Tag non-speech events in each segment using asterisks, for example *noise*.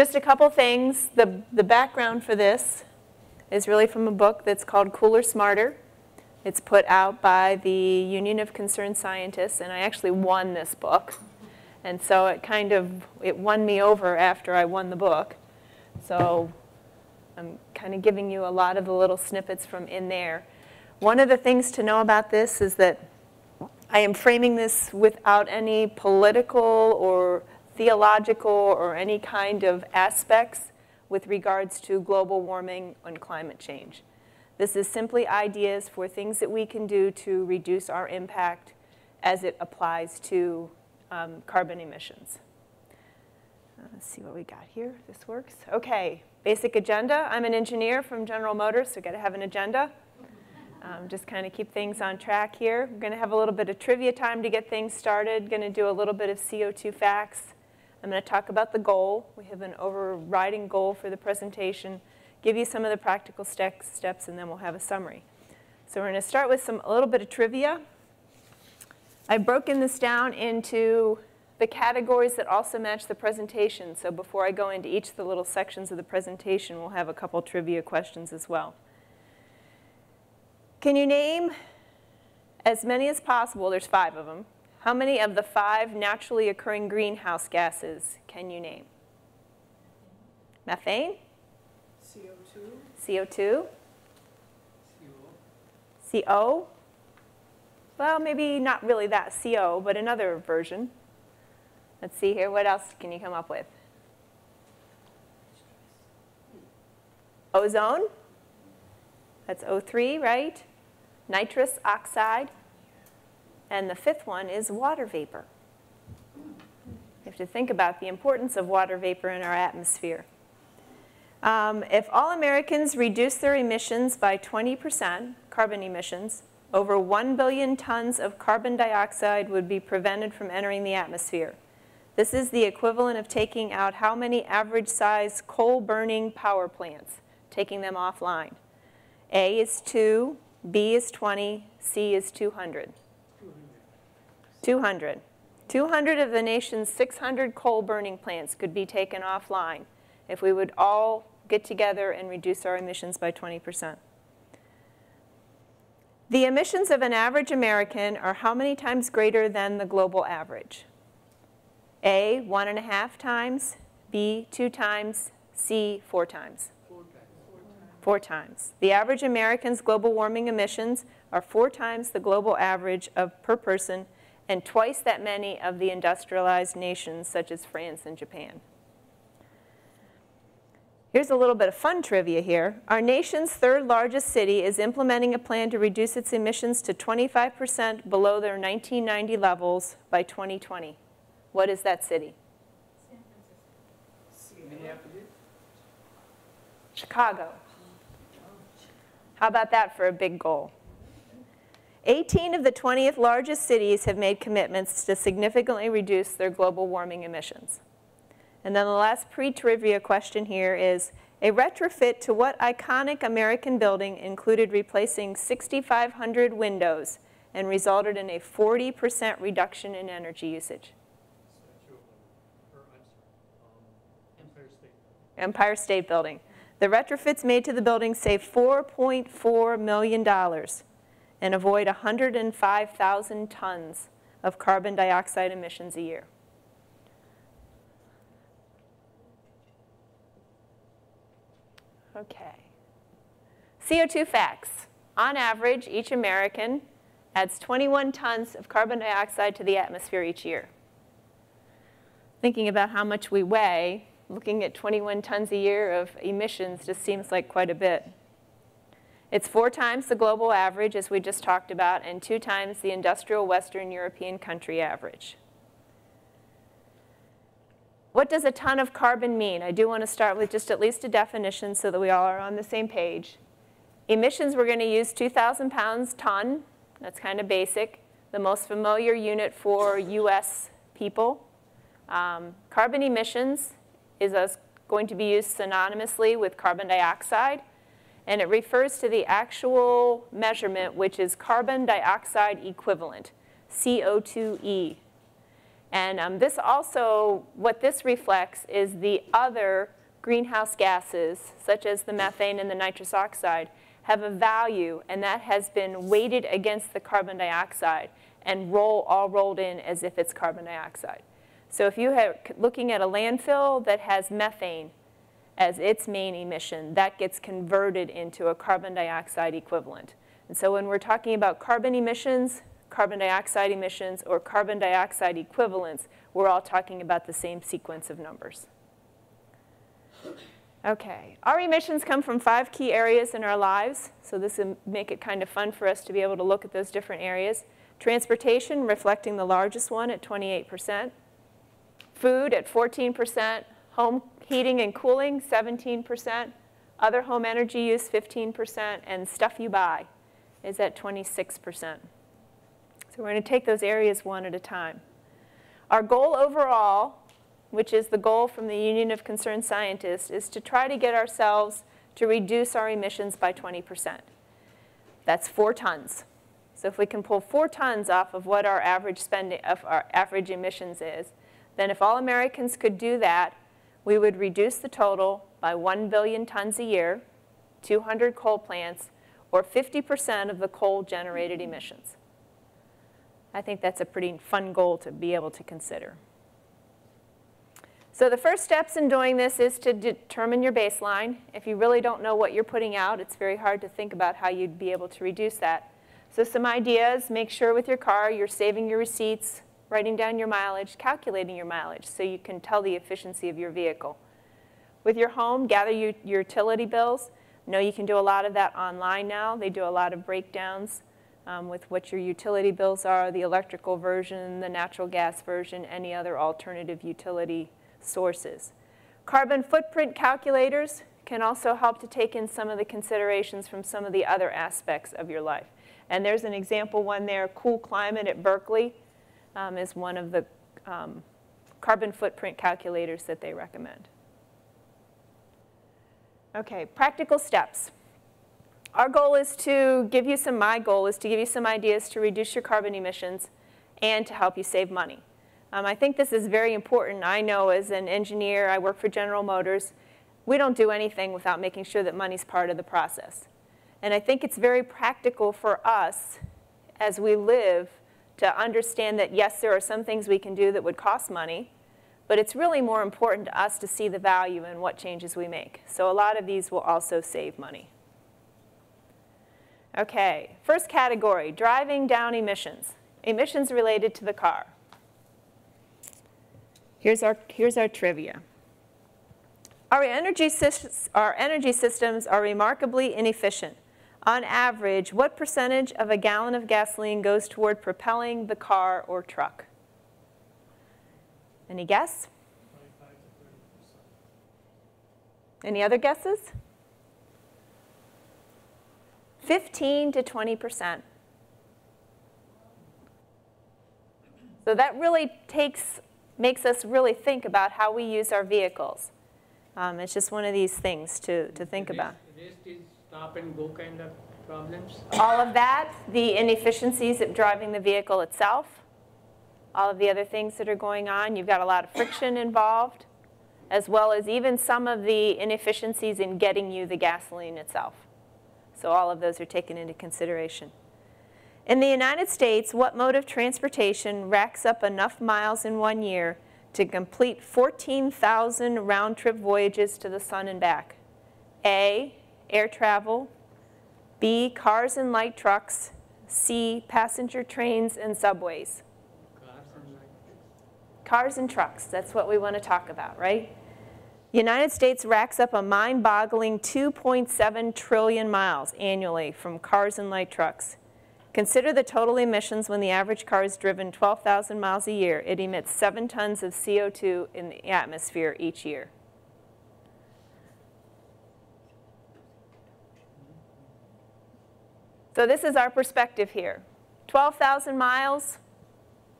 Just a couple things. The, the background for this is really from a book that's called Cooler Smarter. It's put out by the Union of Concerned Scientists, and I actually won this book. And so it kind of, it won me over after I won the book. So I'm kind of giving you a lot of the little snippets from in there. One of the things to know about this is that I am framing this without any political or theological or any kind of aspects with regards to global warming and climate change. This is simply ideas for things that we can do to reduce our impact as it applies to um, carbon emissions. Uh, let's see what we got here. This works. Okay, basic agenda. I'm an engineer from General Motors, so got to have an agenda. Um, just kind of keep things on track here. We're going to have a little bit of trivia time to get things started. Going to do a little bit of CO2 facts. I'm going to talk about the goal. We have an overriding goal for the presentation. Give you some of the practical steps, and then we'll have a summary. So we're going to start with some a little bit of trivia. I've broken this down into the categories that also match the presentation. So before I go into each of the little sections of the presentation, we'll have a couple trivia questions as well. Can you name as many as possible, there's five of them, how many of the five naturally occurring greenhouse gases can you name? Methane? CO2. CO2? CO. CO? Well, maybe not really that CO, but another version. Let's see here, what else can you come up with? Ozone? That's O3, right? nitrous oxide, and the fifth one is water vapor. You have to think about the importance of water vapor in our atmosphere. Um, if all Americans reduce their emissions by 20%, carbon emissions, over 1 billion tons of carbon dioxide would be prevented from entering the atmosphere. This is the equivalent of taking out how many average-sized coal burning power plants, taking them offline. A is 2, B is 20, C is 200. 200. 200 of the nation's 600 coal burning plants could be taken offline if we would all get together and reduce our emissions by 20%. The emissions of an average American are how many times greater than the global average? A, one and a half times, B, two times, C, four times four times. The average American's global warming emissions are four times the global average of per person and twice that many of the industrialized nations such as France and Japan. Here's a little bit of fun trivia here. Our nation's third largest city is implementing a plan to reduce its emissions to 25% below their 1990 levels by 2020. What is that city? Chicago. How about that for a big goal? 18 of the 20th largest cities have made commitments to significantly reduce their global warming emissions. And then the last pre-trivia question here is, a retrofit to what iconic American building included replacing 6,500 windows and resulted in a 40% reduction in energy usage? Empire State Building. The retrofits made to the building saved $4.4 million and avoid 105,000 tons of carbon dioxide emissions a year. Okay. CO2 facts. On average, each American adds 21 tons of carbon dioxide to the atmosphere each year. Thinking about how much we weigh, looking at 21 tons a year of emissions just seems like quite a bit. It's four times the global average, as we just talked about, and two times the industrial Western European country average. What does a ton of carbon mean? I do want to start with just at least a definition so that we all are on the same page. Emissions, we're going to use 2,000 pounds ton. That's kind of basic. The most familiar unit for US people. Um, carbon emissions is going to be used synonymously with carbon dioxide. And it refers to the actual measurement, which is carbon dioxide equivalent, CO2e. And um, this also, what this reflects is the other greenhouse gases, such as the methane and the nitrous oxide, have a value, and that has been weighted against the carbon dioxide and roll, all rolled in as if it's carbon dioxide. So if you are looking at a landfill that has methane as its main emission, that gets converted into a carbon dioxide equivalent. And so when we're talking about carbon emissions, carbon dioxide emissions, or carbon dioxide equivalents, we're all talking about the same sequence of numbers. Okay, our emissions come from five key areas in our lives, so this will make it kind of fun for us to be able to look at those different areas. Transportation, reflecting the largest one at 28%. Food at 14%. Home heating and cooling, 17%. Other home energy use, 15%. And stuff you buy is at 26%. So we're going to take those areas one at a time. Our goal overall which is the goal from the Union of Concerned Scientists, is to try to get ourselves to reduce our emissions by 20%. That's four tons. So if we can pull four tons off of what our average spending of our average emissions is, then if all Americans could do that, we would reduce the total by 1 billion tons a year, 200 coal plants, or 50% of the coal-generated emissions. I think that's a pretty fun goal to be able to consider. So the first steps in doing this is to determine your baseline. If you really don't know what you're putting out, it's very hard to think about how you'd be able to reduce that. So some ideas, make sure with your car you're saving your receipts, writing down your mileage, calculating your mileage so you can tell the efficiency of your vehicle. With your home, gather your, your utility bills. know you can do a lot of that online now. They do a lot of breakdowns um, with what your utility bills are, the electrical version, the natural gas version, any other alternative utility sources. Carbon footprint calculators can also help to take in some of the considerations from some of the other aspects of your life. And there's an example one there, Cool Climate at Berkeley um, is one of the um, carbon footprint calculators that they recommend. Okay, practical steps. Our goal is to give you some, my goal is to give you some ideas to reduce your carbon emissions and to help you save money. Um, I think this is very important. I know as an engineer, I work for General Motors, we don't do anything without making sure that money's part of the process. And I think it's very practical for us as we live to understand that yes, there are some things we can do that would cost money, but it's really more important to us to see the value in what changes we make. So a lot of these will also save money. Okay, first category, driving down emissions. Emissions related to the car. Here's our, here's our trivia. Our energy, our energy systems are remarkably inefficient. On average, what percentage of a gallon of gasoline goes toward propelling the car or truck? Any guess? Any other guesses? 15 to 20 percent. So that really takes makes us really think about how we use our vehicles. Um, it's just one of these things to, to think about. Rest stop and go kind of problems? All of that, the inefficiencies of driving the vehicle itself, all of the other things that are going on. You've got a lot of friction involved, as well as even some of the inefficiencies in getting you the gasoline itself. So all of those are taken into consideration. In the United States, what mode of transportation racks up enough miles in one year to complete 14,000 round-trip voyages to the sun and back? A, air travel, B, cars and light trucks, C, passenger trains and subways. Cars and trucks, that's what we want to talk about, right? United States racks up a mind-boggling 2.7 trillion miles annually from cars and light trucks. Consider the total emissions when the average car is driven 12,000 miles a year. It emits 7 tons of CO2 in the atmosphere each year. So this is our perspective here. 12,000 miles,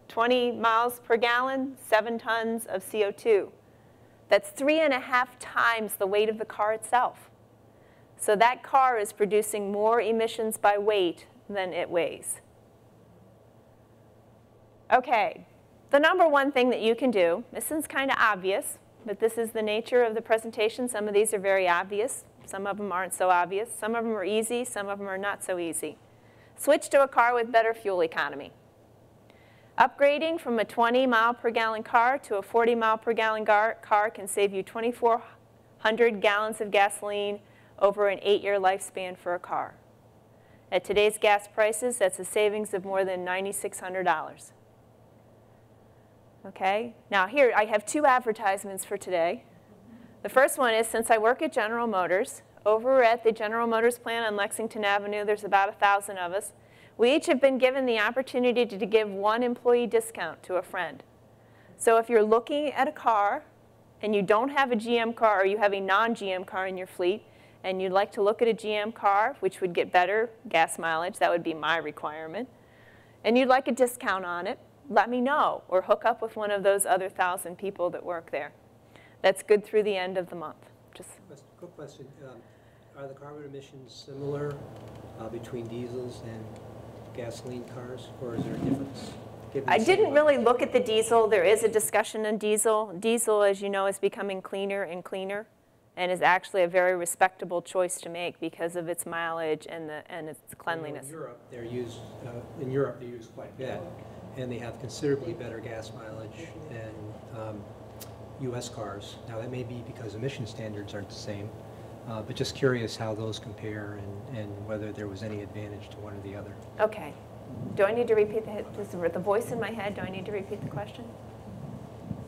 20 miles per gallon, 7 tons of CO2. That's three and a half times the weight of the car itself. So that car is producing more emissions by weight than it weighs. Okay, the number one thing that you can do, this is kind of obvious, but this is the nature of the presentation. Some of these are very obvious. Some of them aren't so obvious. Some of them are easy. Some of them are not so easy. Switch to a car with better fuel economy. Upgrading from a 20 mile per gallon car to a 40 mile per gallon car can save you 2,400 gallons of gasoline over an eight-year lifespan for a car. At today's gas prices, that's a savings of more than $9,600. Okay, now here I have two advertisements for today. The first one is since I work at General Motors, over at the General Motors plant on Lexington Avenue, there's about a thousand of us. We each have been given the opportunity to, to give one employee discount to a friend. So if you're looking at a car and you don't have a GM car or you have a non-GM car in your fleet and you'd like to look at a GM car, which would get better gas mileage, that would be my requirement, and you'd like a discount on it, let me know or hook up with one of those other thousand people that work there. That's good through the end of the month. Just Quick question, um, are the carbon emissions similar uh, between diesels and gasoline cars, or is there a difference? I didn't really look at the diesel. There is a discussion on diesel. Diesel, as you know, is becoming cleaner and cleaner and is actually a very respectable choice to make because of its mileage and, the, and its cleanliness. In Europe, they're used, uh, in Europe, they're used quite a bit, and they have considerably better gas mileage than um, US cars. Now, that may be because emission standards aren't the same, uh, but just curious how those compare and, and whether there was any advantage to one or the other. Okay. Do I need to repeat the, does the, the voice in my head, do I need to repeat the question?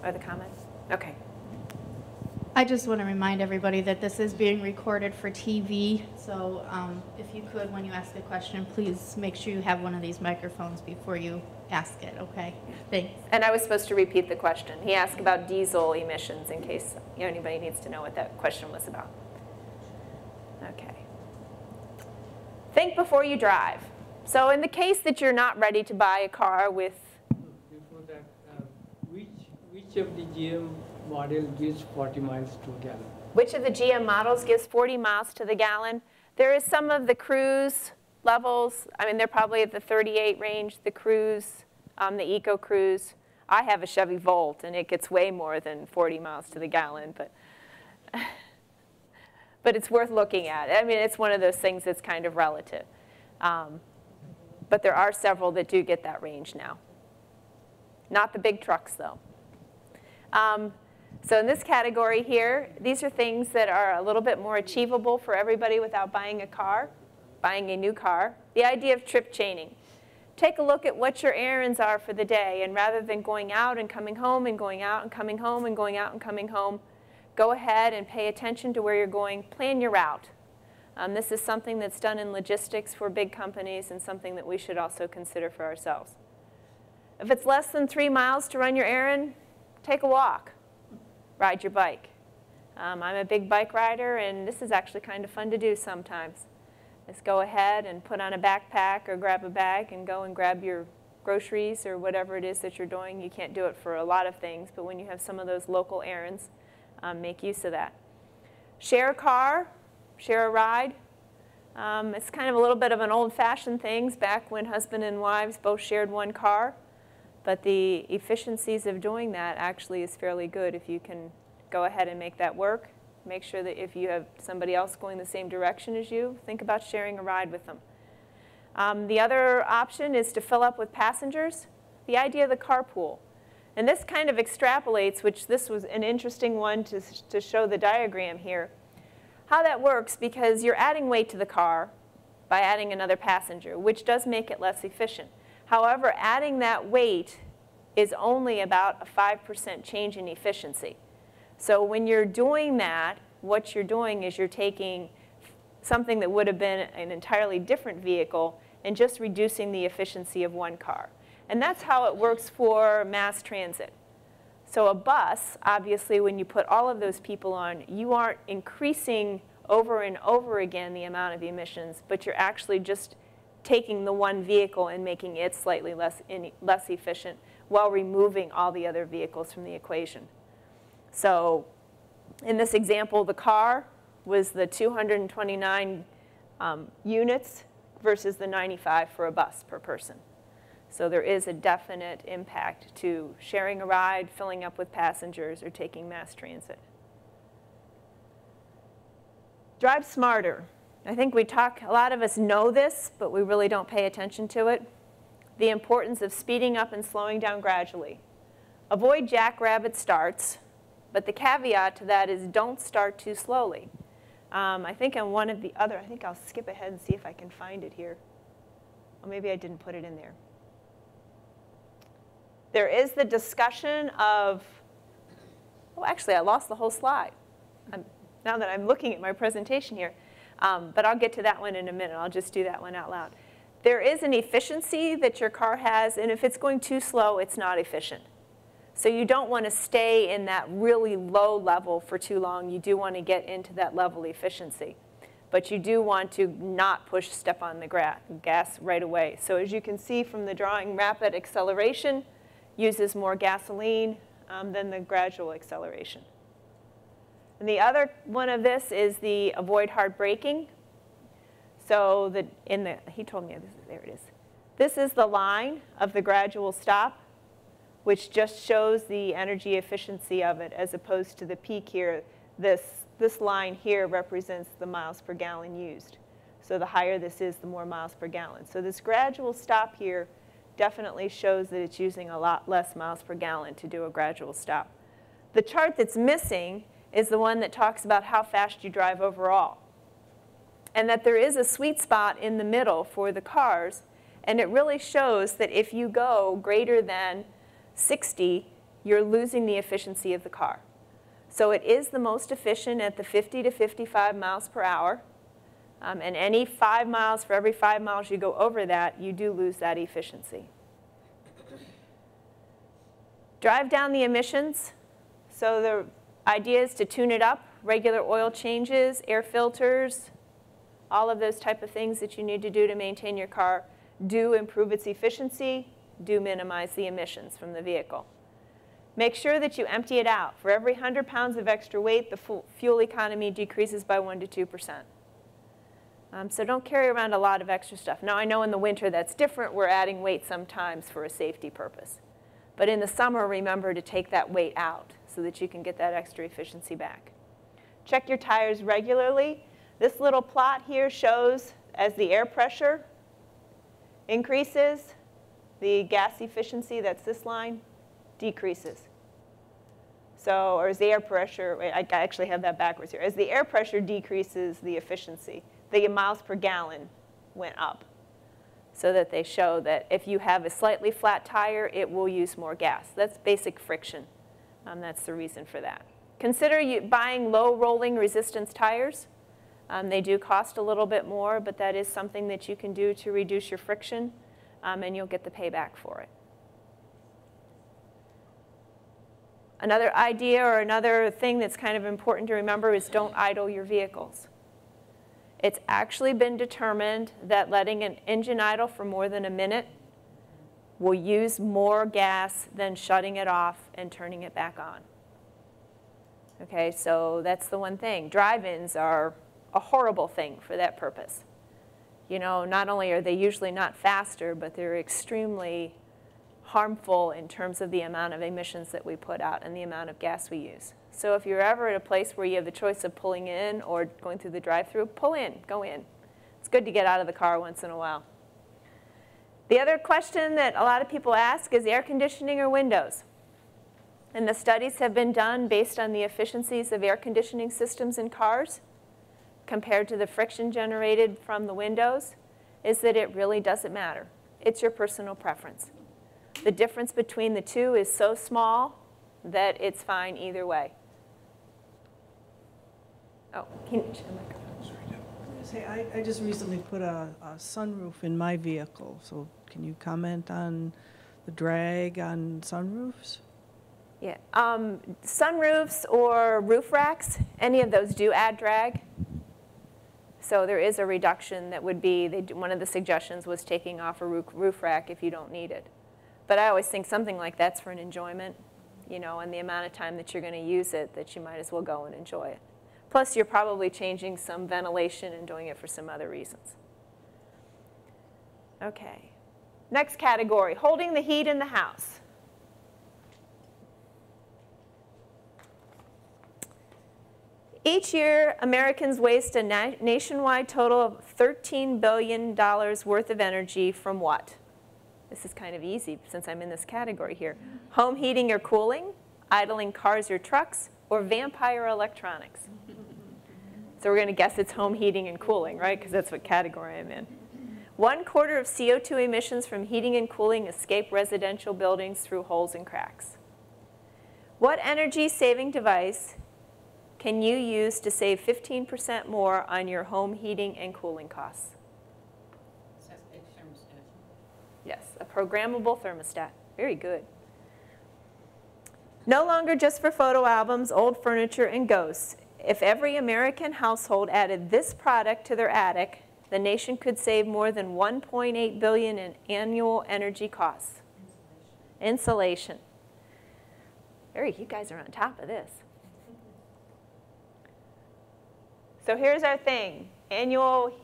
Or the comment? Okay. I just want to remind everybody that this is being recorded for TV, so um, if you could, when you ask a question, please make sure you have one of these microphones before you ask it, okay? Thanks. And I was supposed to repeat the question. He asked about diesel emissions in case you know, anybody needs to know what that question was about. Okay. Think before you drive. So in the case that you're not ready to buy a car with, Before that, um, which, which of the GM model gives 40 miles to a gallon? which of the GM models gives 40 miles to the gallon? There is some of the Cruze levels. I mean, they're probably at the 38 range, the Cruze, um, the Eco Cruze. I have a Chevy Volt, and it gets way more than 40 miles to the gallon, but *laughs* but it's worth looking at. I mean, it's one of those things that's kind of relative. Um, but there are several that do get that range now. Not the big trucks, though. Um, so in this category here, these are things that are a little bit more achievable for everybody without buying a car, buying a new car. The idea of trip chaining. Take a look at what your errands are for the day, and rather than going out and coming home and going out and coming home and going out and coming home, go ahead and pay attention to where you're going. Plan your route. Um, this is something that's done in logistics for big companies and something that we should also consider for ourselves. If it's less than three miles to run your errand, take a walk ride your bike. Um, I'm a big bike rider, and this is actually kind of fun to do sometimes. Just go ahead and put on a backpack or grab a bag and go and grab your groceries or whatever it is that you're doing. You can't do it for a lot of things, but when you have some of those local errands, um, make use of that. Share a car, share a ride. Um, it's kind of a little bit of an old-fashioned thing back when husband and wives both shared one car. But the efficiencies of doing that actually is fairly good if you can go ahead and make that work. Make sure that if you have somebody else going the same direction as you, think about sharing a ride with them. Um, the other option is to fill up with passengers. The idea of the carpool. And this kind of extrapolates, which this was an interesting one to, to show the diagram here, how that works because you're adding weight to the car by adding another passenger, which does make it less efficient. However, adding that weight is only about a 5% change in efficiency. So when you're doing that, what you're doing is you're taking something that would have been an entirely different vehicle and just reducing the efficiency of one car. And that's how it works for mass transit. So a bus, obviously, when you put all of those people on, you aren't increasing over and over again the amount of emissions, but you're actually just taking the one vehicle and making it slightly less, less efficient while removing all the other vehicles from the equation. So in this example, the car was the 229 um, units versus the 95 for a bus per person. So there is a definite impact to sharing a ride, filling up with passengers, or taking mass transit. Drive smarter. I think we talk, a lot of us know this, but we really don't pay attention to it. The importance of speeding up and slowing down gradually. Avoid jackrabbit starts, but the caveat to that is don't start too slowly. Um, I think on one of the other, I think I'll skip ahead and see if I can find it here. Or maybe I didn't put it in there. There is the discussion of, oh, actually, I lost the whole slide. I'm, now that I'm looking at my presentation here. Um, but I'll get to that one in a minute. I'll just do that one out loud. There is an efficiency that your car has, and if it's going too slow, it's not efficient. So you don't want to stay in that really low level for too long. You do want to get into that level efficiency. But you do want to not push step on the gas right away. So as you can see from the drawing, rapid acceleration uses more gasoline um, than the gradual acceleration. And the other one of this is the avoid hard braking. So the, in the, he told me, this, there it is. This is the line of the gradual stop, which just shows the energy efficiency of it as opposed to the peak here. This, this line here represents the miles per gallon used. So the higher this is, the more miles per gallon. So this gradual stop here definitely shows that it's using a lot less miles per gallon to do a gradual stop. The chart that's missing is the one that talks about how fast you drive overall. And that there is a sweet spot in the middle for the cars, and it really shows that if you go greater than 60, you're losing the efficiency of the car. So it is the most efficient at the 50 to 55 miles per hour. Um, and any five miles, for every five miles you go over that, you do lose that efficiency. Drive down the emissions. So the idea is to tune it up, regular oil changes, air filters, all of those type of things that you need to do to maintain your car do improve its efficiency, do minimize the emissions from the vehicle. Make sure that you empty it out. For every 100 pounds of extra weight, the fuel economy decreases by 1 to 2%. Um, so don't carry around a lot of extra stuff. Now I know in the winter that's different. We're adding weight sometimes for a safety purpose. But in the summer, remember to take that weight out so that you can get that extra efficiency back. Check your tires regularly. This little plot here shows as the air pressure increases, the gas efficiency, that's this line, decreases. So, or as the air pressure, I actually have that backwards here. As the air pressure decreases the efficiency, the miles per gallon went up. So that they show that if you have a slightly flat tire, it will use more gas. That's basic friction. Um, that's the reason for that. Consider you buying low rolling resistance tires. Um, they do cost a little bit more, but that is something that you can do to reduce your friction um, and you'll get the payback for it. Another idea or another thing that's kind of important to remember is don't idle your vehicles. It's actually been determined that letting an engine idle for more than a minute will use more gas than shutting it off and turning it back on. Okay, so that's the one thing. Drive-ins are a horrible thing for that purpose you know, not only are they usually not faster, but they're extremely harmful in terms of the amount of emissions that we put out and the amount of gas we use. So if you're ever at a place where you have the choice of pulling in or going through the drive-through, pull in, go in. It's good to get out of the car once in a while. The other question that a lot of people ask is air conditioning or windows? And the studies have been done based on the efficiencies of air conditioning systems in cars compared to the friction generated from the windows is that it really doesn't matter. It's your personal preference. The difference between the two is so small that it's fine either way. Oh, can you the microphone? Say, I, I just recently put a, a sunroof in my vehicle, so can you comment on the drag on sunroofs? Yeah, um, sunroofs or roof racks, any of those do add drag. So there is a reduction that would be, they, one of the suggestions was taking off a roof, roof rack if you don't need it. But I always think something like that's for an enjoyment, you know, and the amount of time that you're going to use it, that you might as well go and enjoy it. Plus, you're probably changing some ventilation and doing it for some other reasons. Okay. Next category, holding the heat in the house. Each year, Americans waste a na nationwide total of $13 billion worth of energy from what? This is kind of easy since I'm in this category here. Home heating or cooling, idling cars or trucks, or vampire electronics. So we're going to guess it's home heating and cooling, right? Because that's what category I'm in. One quarter of CO2 emissions from heating and cooling escape residential buildings through holes and cracks. What energy saving device can you use to save 15% more on your home heating and cooling costs? Yes, a programmable thermostat. Very good. No longer just for photo albums, old furniture, and ghosts. If every American household added this product to their attic, the nation could save more than 1.8 billion in annual energy costs. Insulation. Insulation. Very, you guys are on top of this. So here's our thing. Annual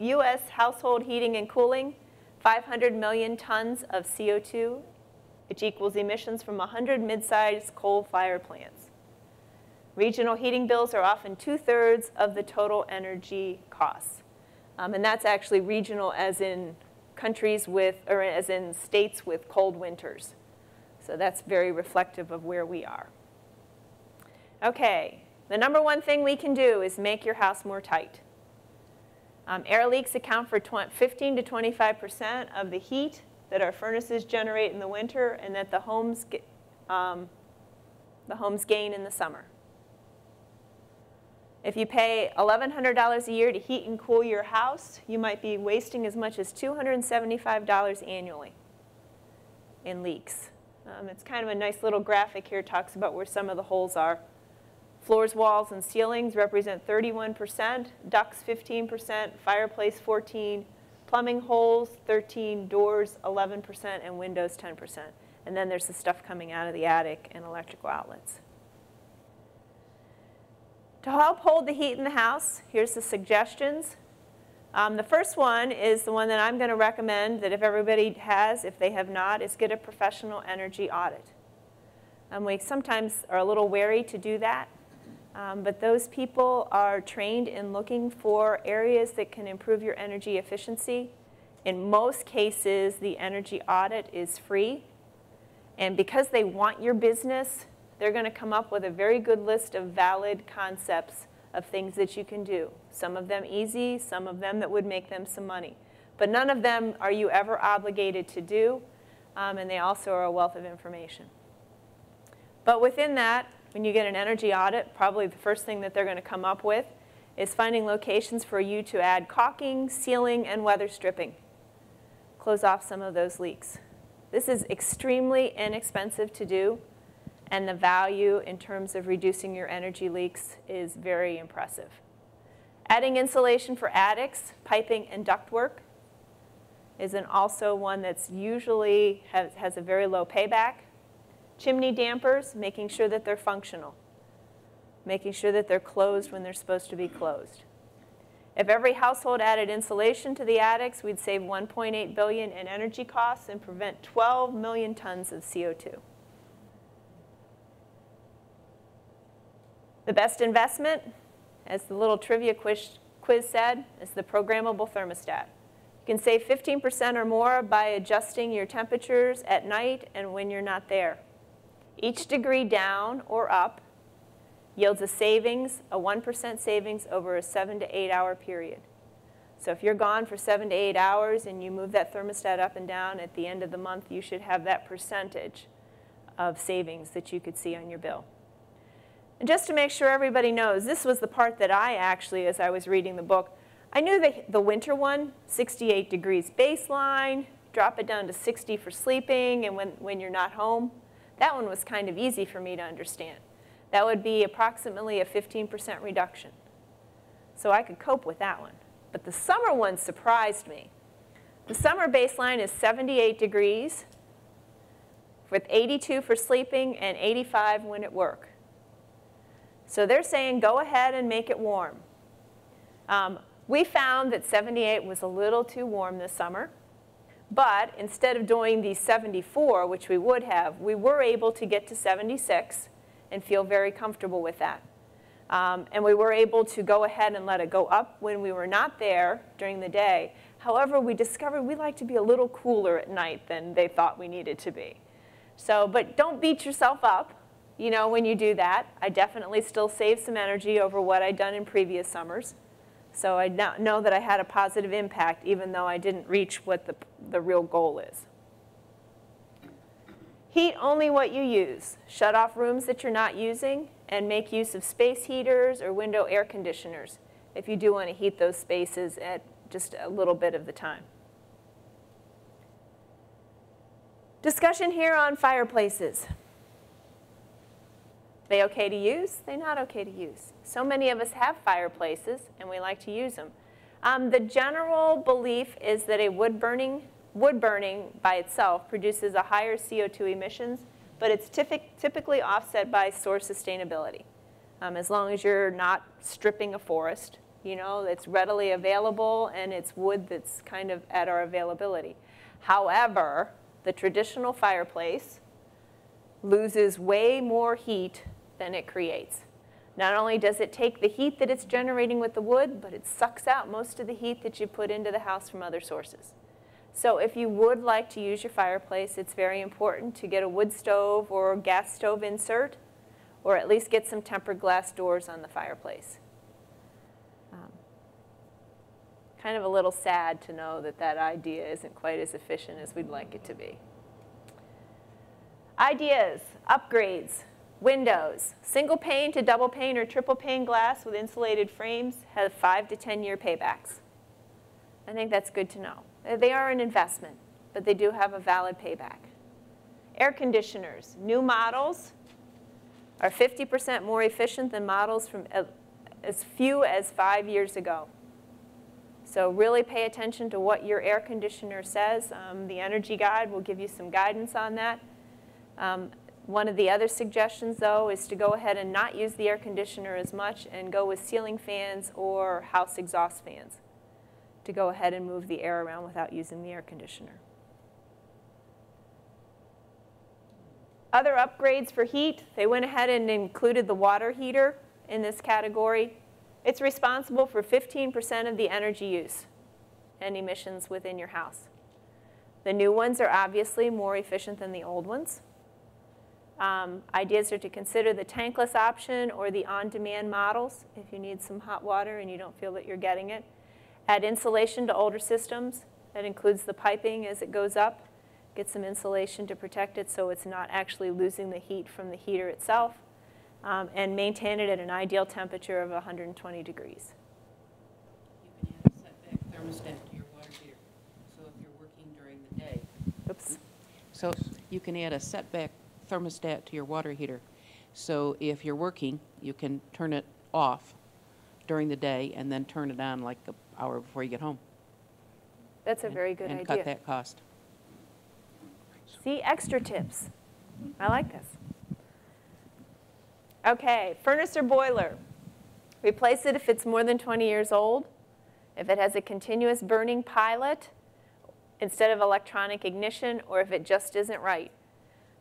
U.S. household heating and cooling, 500 million tons of CO2, which equals emissions from 100 mid-sized coal fire plants. Regional heating bills are often two-thirds of the total energy costs. Um, and that's actually regional as in countries with, or as in states with cold winters. So that's very reflective of where we are. Okay, the number one thing we can do is make your house more tight. Um, air leaks account for 15 to 25% of the heat that our furnaces generate in the winter and that the homes, um, the homes gain in the summer. If you pay $1,100 a year to heat and cool your house, you might be wasting as much as $275 annually in leaks. Um, it's kind of a nice little graphic here, talks about where some of the holes are. Floors, walls, and ceilings represent 31%, ducts 15%, fireplace 14, plumbing holes 13, doors 11%, and windows 10%. And then there's the stuff coming out of the attic and electrical outlets. To help hold the heat in the house, here's the suggestions. Um, the first one is the one that I'm going to recommend that if everybody has, if they have not, is get a professional energy audit. Um, we sometimes are a little wary to do that. Um, but those people are trained in looking for areas that can improve your energy efficiency. In most cases, the energy audit is free. And because they want your business, they're going to come up with a very good list of valid concepts of things that you can do. Some of them easy, some of them that would make them some money. But none of them are you ever obligated to do, um, and they also are a wealth of information. But within that, when you get an energy audit, probably the first thing that they're going to come up with is finding locations for you to add caulking, sealing, and weather stripping. Close off some of those leaks. This is extremely inexpensive to do, and the value in terms of reducing your energy leaks is very impressive. Adding insulation for attics, piping, and ductwork is an also one that's usually has, has a very low payback. Chimney dampers, making sure that they're functional, making sure that they're closed when they're supposed to be closed. If every household added insulation to the attics, we'd save 1.8 billion in energy costs and prevent 12 million tons of CO2. The best investment, as the little trivia quiz, said, is the programmable thermostat. You can save 15% or more by adjusting your temperatures at night and when you're not there. Each degree down or up yields a savings, a 1% savings over a seven to eight hour period. So if you're gone for seven to eight hours and you move that thermostat up and down at the end of the month, you should have that percentage of savings that you could see on your bill. And just to make sure everybody knows, this was the part that I actually, as I was reading the book, I knew that the winter one, 68 degrees baseline, drop it down to 60 for sleeping and when, when you're not home. That one was kind of easy for me to understand. That would be approximately a 15% reduction. So I could cope with that one. But the summer one surprised me. The summer baseline is 78 degrees with 82 for sleeping and 85 when at work. So they're saying go ahead and make it warm. Um, we found that 78 was a little too warm this summer. But instead of doing the 74, which we would have, we were able to get to 76 and feel very comfortable with that. Um, and we were able to go ahead and let it go up when we were not there during the day. However, we discovered we like to be a little cooler at night than they thought we needed to be. So, but don't beat yourself up, you know, when you do that. I definitely still saved some energy over what I'd done in previous summers. So I now know that I had a positive impact even though I didn't reach what the, the real goal is. Heat only what you use. Shut off rooms that you're not using and make use of space heaters or window air conditioners if you do want to heat those spaces at just a little bit of the time. Discussion here on fireplaces. They okay to use? They not okay to use. So many of us have fireplaces and we like to use them. Um, the general belief is that a wood burning, wood burning by itself produces a higher CO2 emissions, but it's typically offset by source sustainability. Um, as long as you're not stripping a forest, you know, it's readily available and it's wood that's kind of at our availability. However, the traditional fireplace loses way more heat than it creates. Not only does it take the heat that it's generating with the wood, but it sucks out most of the heat that you put into the house from other sources. So if you would like to use your fireplace, it's very important to get a wood stove or gas stove insert, or at least get some tempered glass doors on the fireplace. Um, kind of a little sad to know that that idea isn't quite as efficient as we'd like it to be. Ideas, upgrades, windows. Single pane to double pane or triple pane glass with insulated frames have five to 10 year paybacks. I think that's good to know. They are an investment, but they do have a valid payback. Air conditioners, new models are 50% more efficient than models from as few as five years ago. So really pay attention to what your air conditioner says. Um, the Energy Guide will give you some guidance on that. Um, one of the other suggestions, though, is to go ahead and not use the air conditioner as much and go with ceiling fans or house exhaust fans to go ahead and move the air around without using the air conditioner. Other upgrades for heat, they went ahead and included the water heater in this category. It's responsible for 15% of the energy use and emissions within your house. The new ones are obviously more efficient than the old ones. Um, ideas are to consider the tankless option or the on-demand models if you need some hot water and you don't feel that you're getting it. Add insulation to older systems. That includes the piping as it goes up. Get some insulation to protect it so it's not actually losing the heat from the heater itself. Um, and maintain it at an ideal temperature of 120 degrees. You can add a setback thermostat to your water heater, so if you're working during the day. Oops. So you can add a setback thermostat to your water heater. So if you're working, you can turn it off during the day and then turn it on like an hour before you get home. That's a and- very good And idea. cut that cost. See, extra tips. I like this. Okay, furnace or boiler. Replace it if it's more than 20 years old. If it has a continuous burning pilot instead of electronic ignition, or if it just isn't right.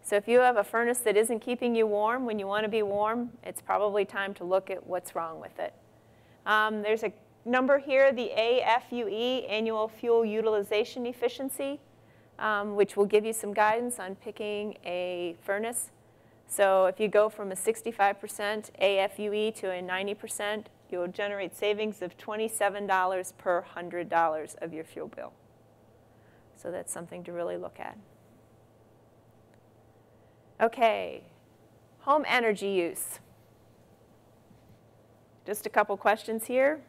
So if you have a furnace that isn't keeping you warm when you want to be warm, it's probably time to look at what's wrong with it. Um, there's a number here, the AFUE, Annual Fuel Utilization Efficiency, um, which will give you some guidance on picking a furnace. So if you go from a 65% AFUE to a 90%, you'll generate savings of $27 per $100 of your fuel bill. So that's something to really look at. Okay, home energy use. Just a couple questions here.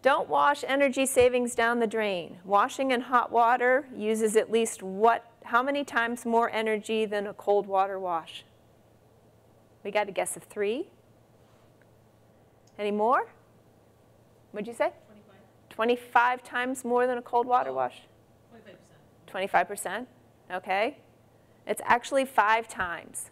Don't wash energy savings down the drain. Washing in hot water uses at least what, how many times more energy than a cold water wash? We got a guess of three. Any more? What'd you say? 25. 25 times more than a cold water wash? 25%. 25%, okay. It's actually five times.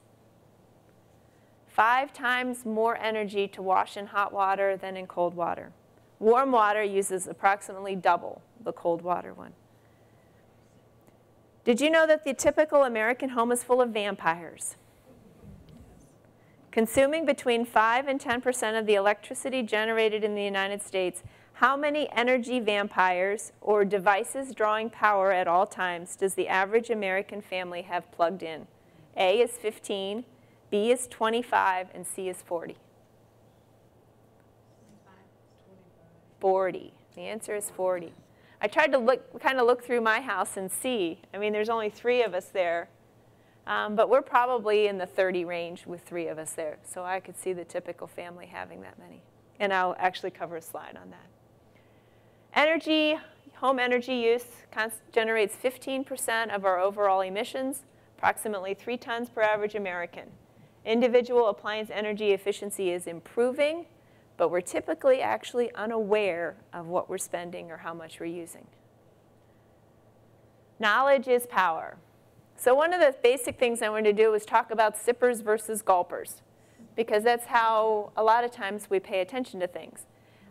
Five times more energy to wash in hot water than in cold water. Warm water uses approximately double the cold water one. Did you know that the typical American home is full of vampires? Consuming between 5 and 10% of the electricity generated in the United States, how many energy vampires or devices drawing power at all times does the average American family have plugged in? A is 15, B is 25, and C is 40. 40. The answer is 40. I tried to look, kind of look through my house and see. I mean, there's only three of us there. Um, but we're probably in the 30 range with three of us there. So I could see the typical family having that many. And I'll actually cover a slide on that. Energy, home energy use generates 15% of our overall emissions, approximately three tons per average American. Individual appliance energy efficiency is improving, but we're typically actually unaware of what we're spending or how much we're using. Knowledge is power. So one of the basic things I wanted to do was talk about sippers versus gulpers, because that's how a lot of times we pay attention to things.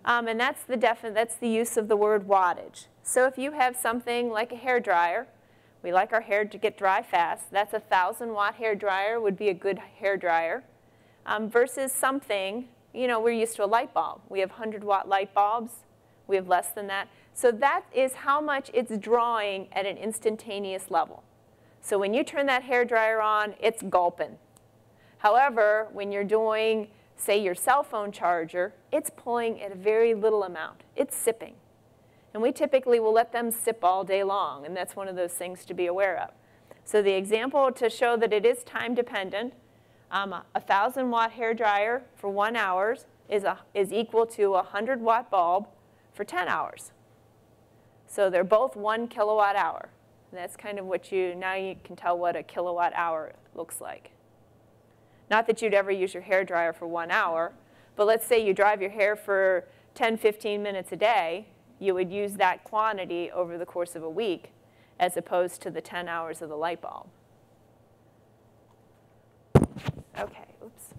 Um, and that's the, that's the use of the word wattage. So if you have something like a hair dryer, we like our hair to get dry fast. That's a 1,000 watt hair dryer would be a good hair dryer. Um, versus something, you know, we're used to a light bulb. We have 100 watt light bulbs. We have less than that. So that is how much it's drawing at an instantaneous level. So when you turn that hair dryer on, it's gulping. However, when you're doing, say, your cell phone charger, it's pulling at a very little amount. It's sipping. And we typically will let them sip all day long, and that's one of those things to be aware of. So the example to show that it is time dependent, um, a 1,000 watt hair dryer for one hour is, a, is equal to a 100 watt bulb for 10 hours. So they're both one kilowatt hour. And that's kind of what you, now you can tell what a kilowatt hour looks like. Not that you'd ever use your hair dryer for one hour, but let's say you drive your hair for 10, 15 minutes a day, you would use that quantity over the course of a week as opposed to the 10 hours of the light bulb. Okay, oops.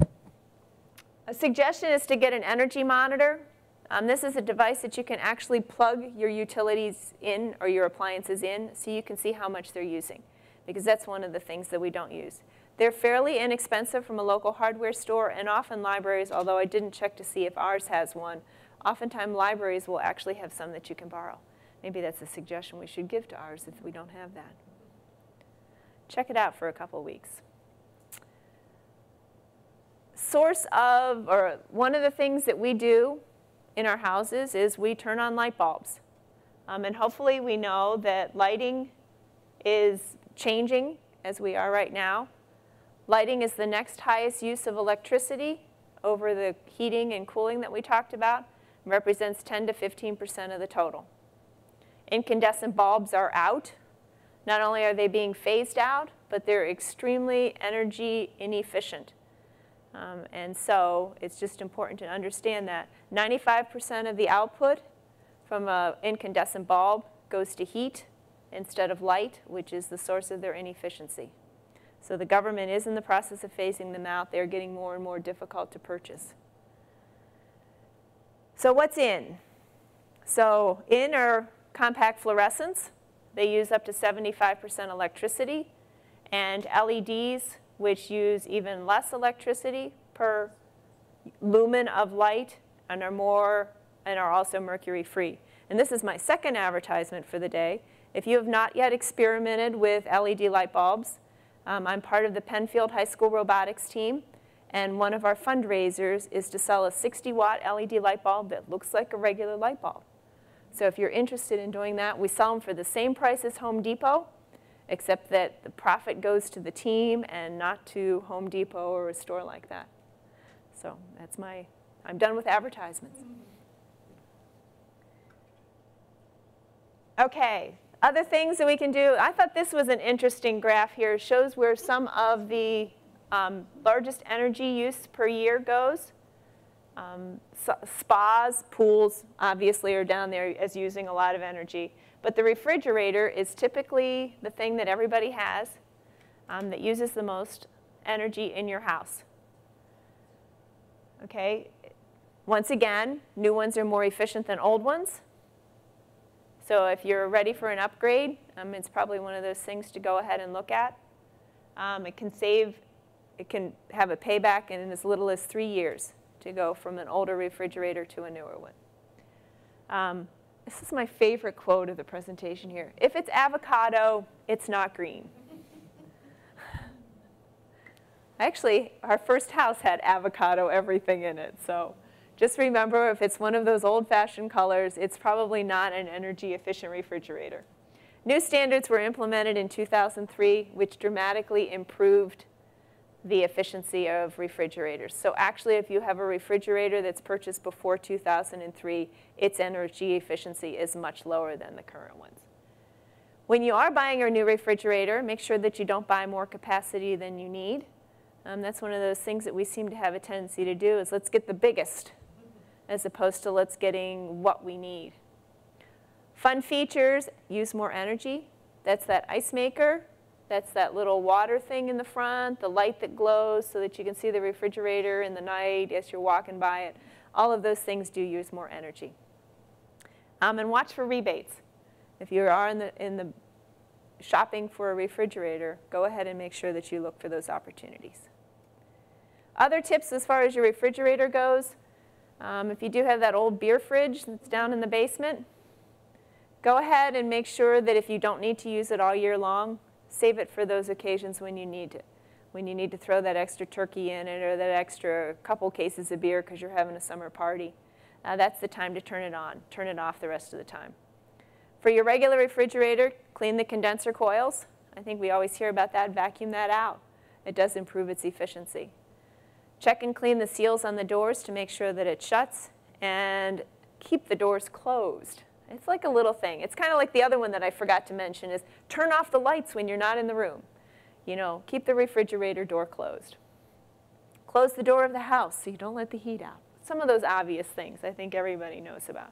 A suggestion is to get an energy monitor. Um, this is a device that you can actually plug your utilities in or your appliances in so you can see how much they're using because that's one of the things that we don't use. They're fairly inexpensive from a local hardware store and often libraries, although I didn't check to see if ours has one, oftentimes libraries will actually have some that you can borrow. Maybe that's a suggestion we should give to ours if we don't have that. Check it out for a couple weeks source of, or one of the things that we do in our houses is we turn on light bulbs. Um, and hopefully we know that lighting is changing as we are right now. Lighting is the next highest use of electricity over the heating and cooling that we talked about and represents 10 to 15% of the total. Incandescent bulbs are out. Not only are they being phased out, but they're extremely energy inefficient. Um, and so it's just important to understand that 95% of the output from an incandescent bulb goes to heat instead of light, which is the source of their inefficiency. So the government is in the process of phasing them out. They're getting more and more difficult to purchase. So what's in? So in are compact fluorescents. They use up to 75% electricity. And LEDs which use even less electricity per lumen of light and are more and are also mercury free. And this is my second advertisement for the day. If you have not yet experimented with LED light bulbs, um, I'm part of the Penfield High School robotics team, and one of our fundraisers is to sell a 60 watt LED light bulb that looks like a regular light bulb. So if you're interested in doing that, we sell them for the same price as Home Depot, except that the profit goes to the team and not to Home Depot or a store like that. So that's my, I'm done with advertisements. Okay, other things that we can do. I thought this was an interesting graph here. It shows where some of the um, largest energy use per year goes. Um, spas, pools, obviously, are down there as using a lot of energy. But the refrigerator is typically the thing that everybody has um, that uses the most energy in your house. Okay, once again, new ones are more efficient than old ones. So if you're ready for an upgrade, um, it's probably one of those things to go ahead and look at. Um, it can save, it can have a payback in as little as three years to go from an older refrigerator to a newer one. Um, this is my favorite quote of the presentation here. If it's avocado, it's not green. *laughs* Actually, our first house had avocado everything in it, so just remember if it's one of those old-fashioned colors, it's probably not an energy-efficient refrigerator. New standards were implemented in 2003, which dramatically improved the efficiency of refrigerators. So actually, if you have a refrigerator that's purchased before 2003, its energy efficiency is much lower than the current ones. When you are buying a new refrigerator, make sure that you don't buy more capacity than you need. Um, that's one of those things that we seem to have a tendency to do is let's get the biggest as opposed to let's getting what we need. Fun features, use more energy. That's that ice maker. That's that little water thing in the front, the light that glows so that you can see the refrigerator in the night as you're walking by it. All of those things do use more energy. Um, and watch for rebates. If you are in the, in the shopping for a refrigerator, go ahead and make sure that you look for those opportunities. Other tips as far as your refrigerator goes, um, if you do have that old beer fridge that's down in the basement, go ahead and make sure that if you don't need to use it all year long, save it for those occasions when you need to, When you need to throw that extra turkey in it or that extra couple cases of beer because you're having a summer party. Uh, that's the time to turn it on. Turn it off the rest of the time. For your regular refrigerator, clean the condenser coils. I think we always hear about that. Vacuum that out. It does improve its efficiency. Check and clean the seals on the doors to make sure that it shuts and keep the doors closed. It's like a little thing. It's kind of like the other one that I forgot to mention is turn off the lights when you're not in the room. You know, keep the refrigerator door closed. Close the door of the house so you don't let the heat out. Some of those obvious things I think everybody knows about.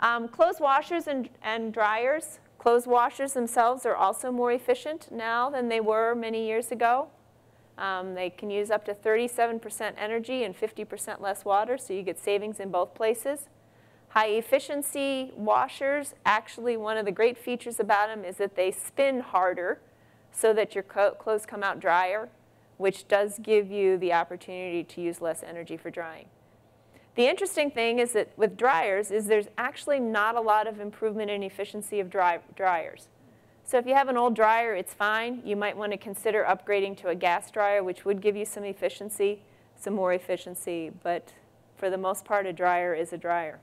Um, clothes washers and, and dryers. Clothes washers themselves are also more efficient now than they were many years ago. Um, they can use up to 37% energy and 50% less water, so you get savings in both places. High efficiency washers, actually one of the great features about them is that they spin harder so that your clothes come out drier, which does give you the opportunity to use less energy for drying. The interesting thing is that with dryers is there's actually not a lot of improvement in efficiency of dry, dryers. So if you have an old dryer, it's fine. You might want to consider upgrading to a gas dryer, which would give you some efficiency, some more efficiency. But for the most part, a dryer is a dryer,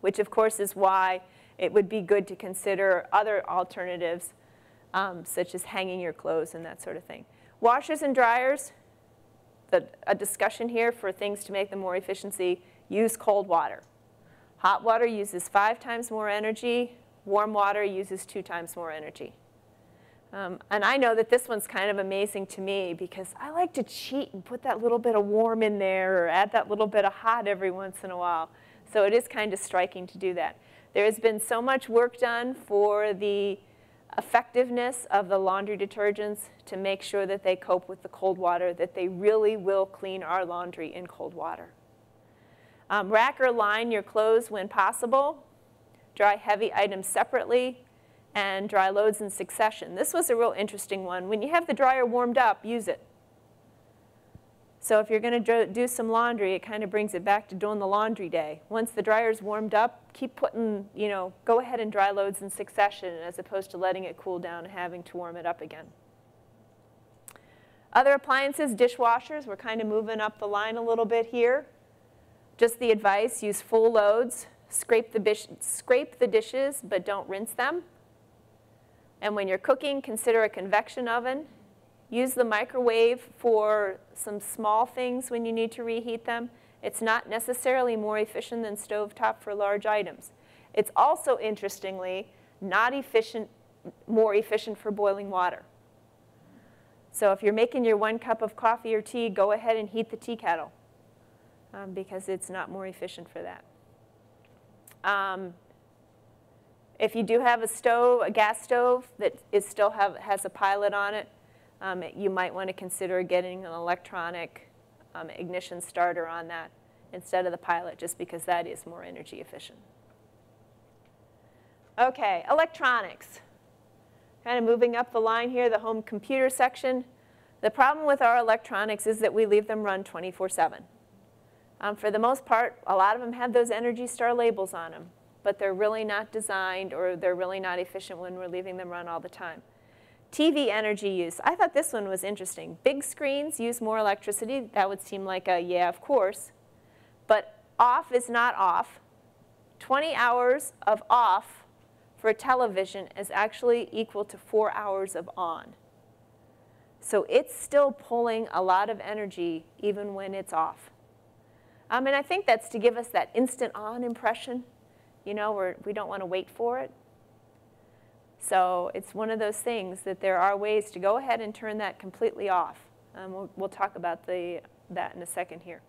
which of course is why it would be good to consider other alternatives, um, such as hanging your clothes and that sort of thing. Washers and dryers, the, a discussion here for things to make them more efficiency, use cold water. Hot water uses five times more energy Warm water uses two times more energy. Um, and I know that this one's kind of amazing to me because I like to cheat and put that little bit of warm in there or add that little bit of hot every once in a while. So it is kind of striking to do that. There has been so much work done for the effectiveness of the laundry detergents to make sure that they cope with the cold water, that they really will clean our laundry in cold water. Um, rack or line your clothes when possible dry heavy items separately, and dry loads in succession. This was a real interesting one. When you have the dryer warmed up, use it. So if you're going to do some laundry, it kind of brings it back to doing the laundry day. Once the dryer's warmed up, keep putting, you know, go ahead and dry loads in succession as opposed to letting it cool down and having to warm it up again. Other appliances, dishwashers, we're kind of moving up the line a little bit here. Just the advice, use full loads. Scrape the, scrape the dishes, but don't rinse them. And when you're cooking, consider a convection oven. Use the microwave for some small things when you need to reheat them. It's not necessarily more efficient than stovetop for large items. It's also, interestingly, not efficient, more efficient for boiling water. So if you're making your one cup of coffee or tea, go ahead and heat the tea kettle um, because it's not more efficient for that. Um, if you do have a stove, a gas stove that is still have, has a pilot on it, um, you might want to consider getting an electronic um, ignition starter on that instead of the pilot, just because that is more energy efficient. Okay, electronics. Kind of moving up the line here, the home computer section. The problem with our electronics is that we leave them run 24/7. Um, for the most part, a lot of them have those Energy Star labels on them, but they're really not designed or they're really not efficient when we're leaving them run all the time. TV energy use. I thought this one was interesting. Big screens use more electricity. That would seem like a yeah, of course. But off is not off. 20 hours of off for a television is actually equal to four hours of on. So it's still pulling a lot of energy even when it's off. Um, and I think that's to give us that instant on impression, you know, where we don't want to wait for it. So it's one of those things that there are ways to go ahead and turn that completely off. Um, we'll, we'll talk about the, that in a second here.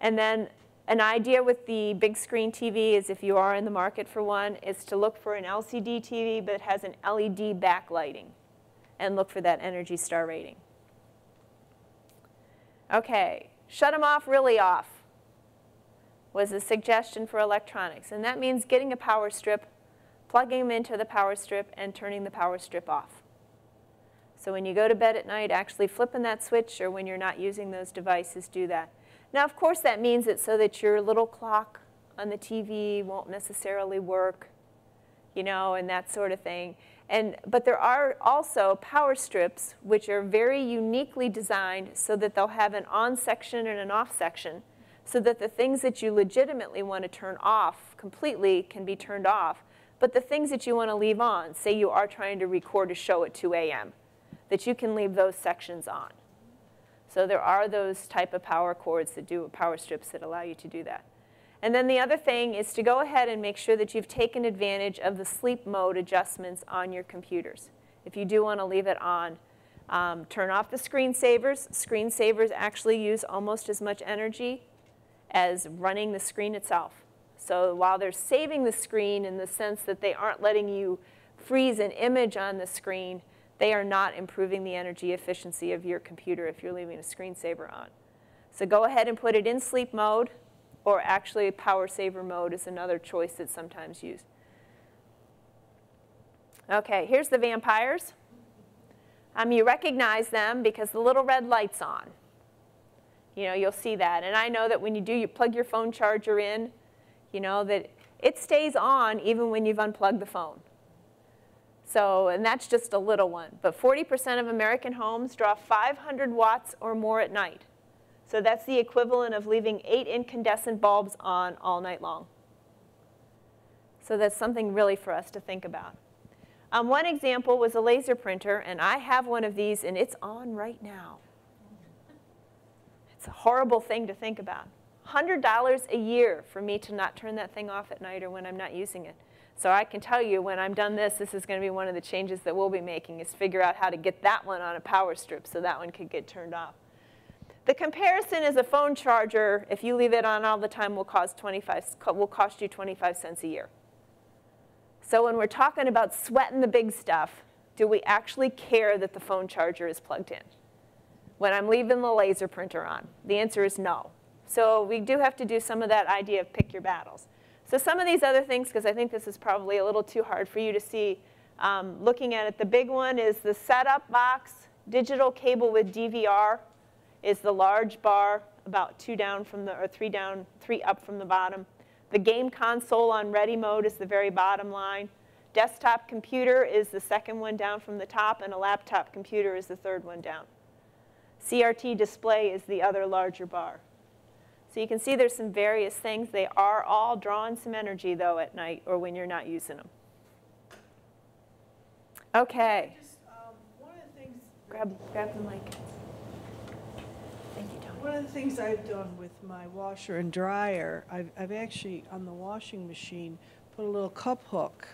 And then an idea with the big screen TV is if you are in the market for one, is to look for an LCD TV but has an LED backlighting and look for that Energy Star rating. Okay, shut them off really off was a suggestion for electronics. And that means getting a power strip, plugging them into the power strip, and turning the power strip off. So when you go to bed at night, actually flipping that switch, or when you're not using those devices, do that. Now, of course, that means it so that your little clock on the TV won't necessarily work, you know, and that sort of thing. And, but there are also power strips which are very uniquely designed so that they'll have an on section and an off section so that the things that you legitimately want to turn off completely can be turned off. But the things that you want to leave on, say you are trying to record a show at 2 a.m., that you can leave those sections on. So there are those type of power cords that do power strips that allow you to do that. And then the other thing is to go ahead and make sure that you've taken advantage of the sleep mode adjustments on your computers. If you do want to leave it on, um, turn off the screensavers. Screensavers actually use almost as much energy as running the screen itself. So while they're saving the screen in the sense that they aren't letting you freeze an image on the screen, they are not improving the energy efficiency of your computer if you're leaving a screensaver on. So go ahead and put it in sleep mode or actually power saver mode is another choice that's sometimes used. Okay, here's the vampires. Um, you recognize them because the little red light's on. You know, you'll see that. And I know that when you do, you plug your phone charger in, you know, that it stays on even when you've unplugged the phone. So, and that's just a little one. But 40% of American homes draw 500 watts or more at night. So that's the equivalent of leaving eight incandescent bulbs on all night long. So that's something really for us to think about. Um, one example was a laser printer, and I have one of these, and it's on right now. It's a horrible thing to think about. $100 a year for me to not turn that thing off at night or when I'm not using it. So I can tell you when I'm done this, this is going to be one of the changes that we'll be making is figure out how to get that one on a power strip so that one could get turned off. The comparison is a phone charger, if you leave it on all the time, will cost, 25, will cost you 25 cents a year. So when we're talking about sweating the big stuff, do we actually care that the phone charger is plugged in? When I'm leaving the laser printer on? The answer is no. So we do have to do some of that idea of pick your battles. So some of these other things, because I think this is probably a little too hard for you to see, um, looking at it, the big one is the setup box, digital cable with DVR is the large bar, about two down from the, or three down, three up from the bottom. The game console on ready mode is the very bottom line. Desktop computer is the second one down from the top, and a laptop computer is the third one down. CRT display is the other larger bar. So you can see there's some various things. They are all drawing some energy, though, at night or when you're not using them. Okay. Just, um, one of the things, Grab, grab the mic. Thank you, Tony. one of the things I've done with my washer and dryer, I've, I've actually, on the washing machine, put a little cup hook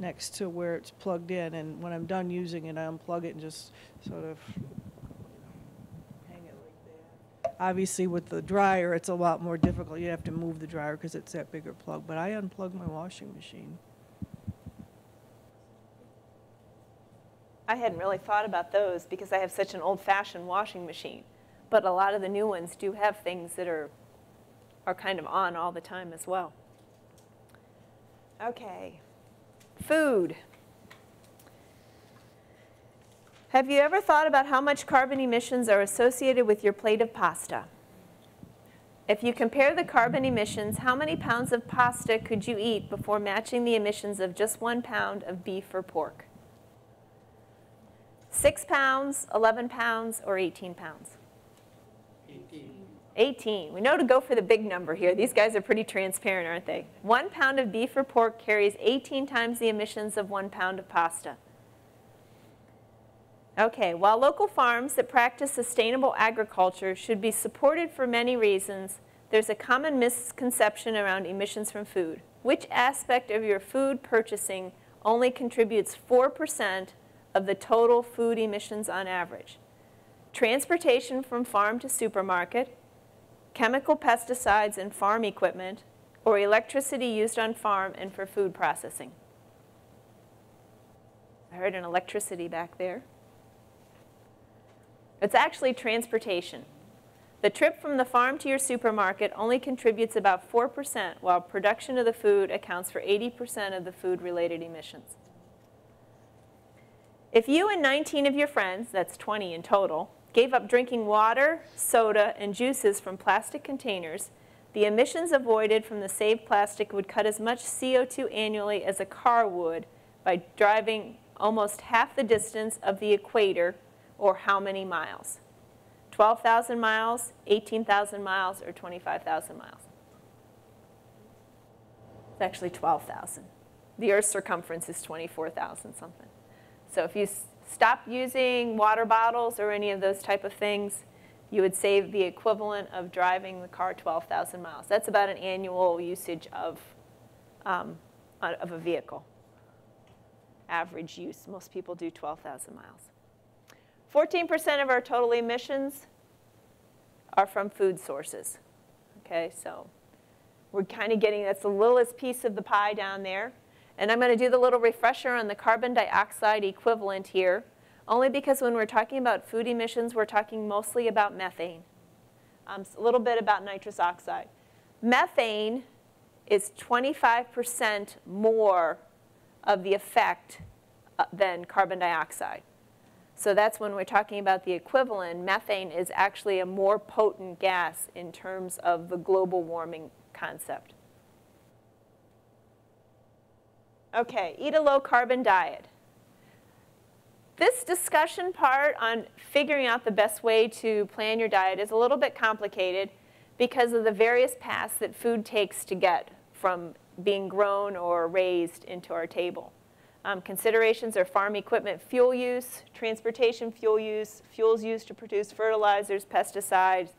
next to where it's plugged in, and when I'm done using it, I unplug it and just sort of hang it like that. Obviously, with the dryer, it's a lot more difficult. You have to move the dryer because it's that bigger plug, but I unplug my washing machine. I hadn't really thought about those because I have such an old-fashioned washing machine. But a lot of the new ones do have things that are, are kind of on all the time as well. Okay. Food. Have you ever thought about how much carbon emissions are associated with your plate of pasta? If you compare the carbon emissions, how many pounds of pasta could you eat before matching the emissions of just one pound of beef or pork? Six pounds, 11 pounds, or 18 pounds? 18. 18. We know to go for the big number here. These guys are pretty transparent, aren't they? One pound of beef or pork carries 18 times the emissions of one pound of pasta. Okay, while local farms that practice sustainable agriculture should be supported for many reasons, there's a common misconception around emissions from food. Which aspect of your food purchasing only contributes 4% of the total food emissions on average? Transportation from farm to supermarket, chemical pesticides and farm equipment, or electricity used on farm and for food processing. I heard an electricity back there. It's actually transportation. The trip from the farm to your supermarket only contributes about 4%, while production of the food accounts for 80% of the food-related emissions. If you and 19 of your friends, that's 20 in total, gave up drinking water, soda, and juices from plastic containers, the emissions avoided from the saved plastic would cut as much CO2 annually as a car would by driving almost half the distance of the equator or how many miles? 12,000 miles, 18,000 miles, or 25,000 miles? It's actually 12,000. The Earth's circumference is 24,000 something. So if you stop using water bottles or any of those type of things, you would save the equivalent of driving the car 12,000 miles. That's about an annual usage of, um, of a vehicle. Average use, most people do 12,000 miles. 14% of our total emissions are from food sources. Okay, so we're kind of getting, that's the littlest piece of the pie down there. And I'm going to do the little refresher on the carbon dioxide equivalent here, only because when we're talking about food emissions, we're talking mostly about methane. Um, a little bit about nitrous oxide. Methane is 25% more of the effect uh, than carbon dioxide. So that's when we're talking about the equivalent. Methane is actually a more potent gas in terms of the global warming concept. Okay, eat a low carbon diet. This discussion part on figuring out the best way to plan your diet is a little bit complicated because of the various paths that food takes to get from being grown or raised into our table. Um, considerations are farm equipment fuel use, transportation fuel use, fuels used to produce fertilizers, pesticides,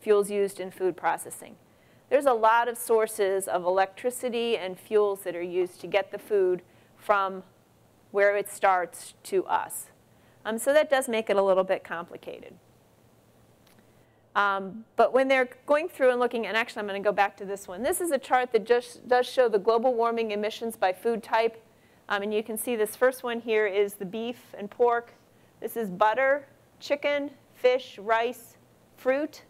fuels used in food processing. There's a lot of sources of electricity and fuels that are used to get the food from where it starts to us. Um, so that does make it a little bit complicated. Um, but when they're going through and looking, and actually I'm going to go back to this one. This is a chart that just does show the global warming emissions by food type. Um, and you can see this first one here is the beef and pork. This is butter, chicken, fish, rice, fruit,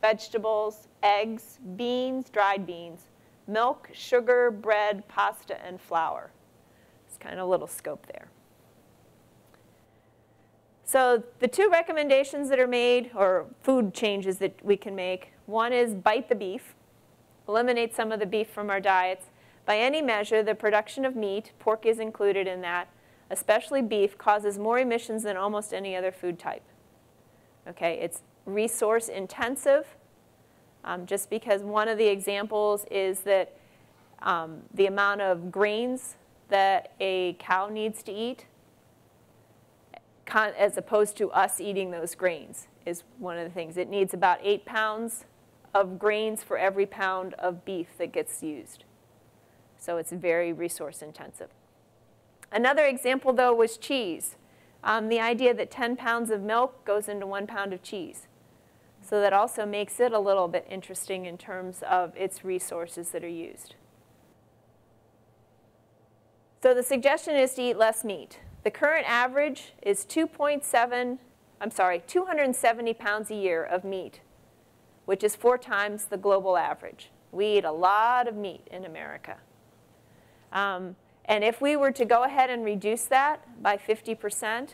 vegetables, eggs, beans, dried beans, milk, sugar, bread, pasta, and flour. It's kind of a little scope there. So the two recommendations that are made, or food changes that we can make, one is bite the beef, eliminate some of the beef from our diets. By any measure, the production of meat, pork is included in that, especially beef, causes more emissions than almost any other food type. Okay, it's resource intensive, um, just because one of the examples is that um, the amount of grains that a cow needs to eat as opposed to us eating those grains is one of the things. It needs about eight pounds of grains for every pound of beef that gets used. So it's very resource intensive. Another example, though, was cheese. Um, the idea that 10 pounds of milk goes into one pound of cheese. So that also makes it a little bit interesting in terms of its resources that are used. So the suggestion is to eat less meat. The current average is 2.7, I'm sorry, 270 pounds a year of meat, which is four times the global average. We eat a lot of meat in America. Um, And if we were to go ahead and reduce that by 50%,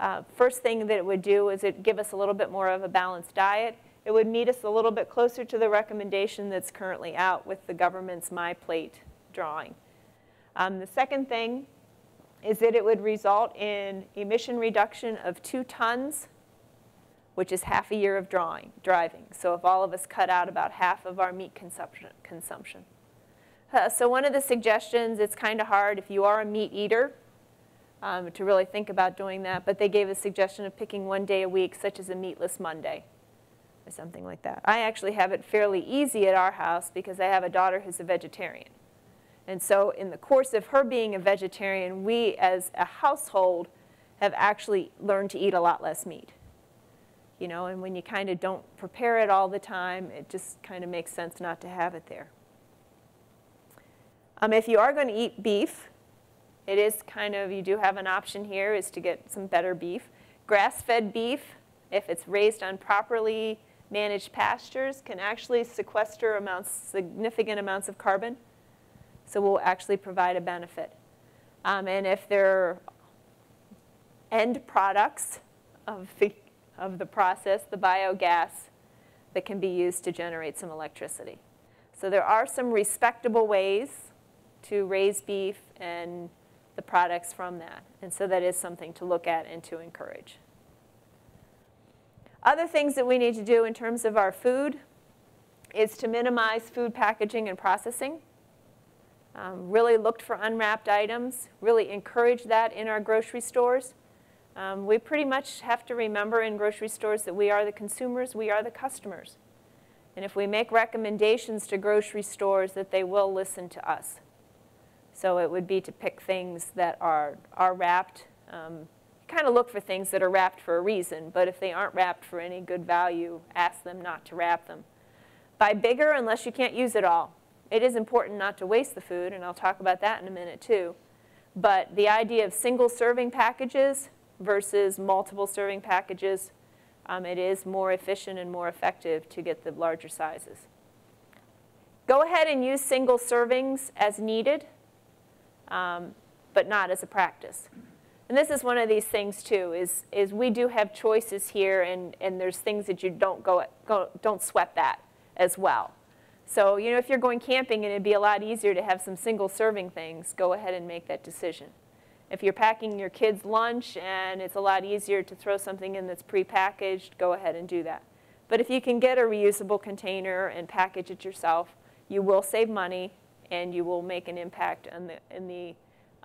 uh, first thing that it would do is it give us a little bit more of a balanced diet. It would meet us a little bit closer to the recommendation that's currently out with the government's MyPlate drawing. Um, the second thing is that it would result in emission reduction of two tons, which is half a year of drawing, driving. So if all of us cut out about half of our meat consumption. consumption. Uh, so one of the suggestions, it's kind of hard if you are a meat eater um, to really think about doing that, but they gave a suggestion of picking one day a week, such as a meatless Monday or something like that. I actually have it fairly easy at our house because I have a daughter who's a vegetarian. And so in the course of her being a vegetarian, we as a household have actually learned to eat a lot less meat. You know, and when you kind of don't prepare it all the time, it just kind of makes sense not to have it there. Um, if you are going to eat beef, it is kind of, you do have an option here is to get some better beef. Grass-fed beef, if it's raised on properly managed pastures, can actually sequester amounts, significant amounts of carbon so will actually provide a benefit. Um, and if they're end products of the, of the process, the biogas that can be used to generate some electricity. So there are some respectable ways to raise beef and the products from that. And so that is something to look at and to encourage. Other things that we need to do in terms of our food is to minimize food packaging and processing. Um, really looked for unwrapped items, really encourage that in our grocery stores. Um, we pretty much have to remember in grocery stores that we are the consumers, we are the customers. And if we make recommendations to grocery stores that they will listen to us. So it would be to pick things that are, are wrapped. Um, kind of look for things that are wrapped for a reason, but if they aren't wrapped for any good value, ask them not to wrap them. Buy bigger unless you can't use it all. It is important not to waste the food, and I'll talk about that in a minute too. But the idea of single serving packages versus multiple serving packages, um, it is more efficient and more effective to get the larger sizes. Go ahead and use single servings as needed, um, but not as a practice. And this is one of these things too, is, is we do have choices here and, and there's things that you don't go, go, don't sweat that as well. So, you know, if you're going camping and it'd be a lot easier to have some single serving things, go ahead and make that decision. If you're packing your kids' lunch and it's a lot easier to throw something in that's prepackaged, go ahead and do that. But if you can get a reusable container and package it yourself, you will save money and you will make an impact in the, in the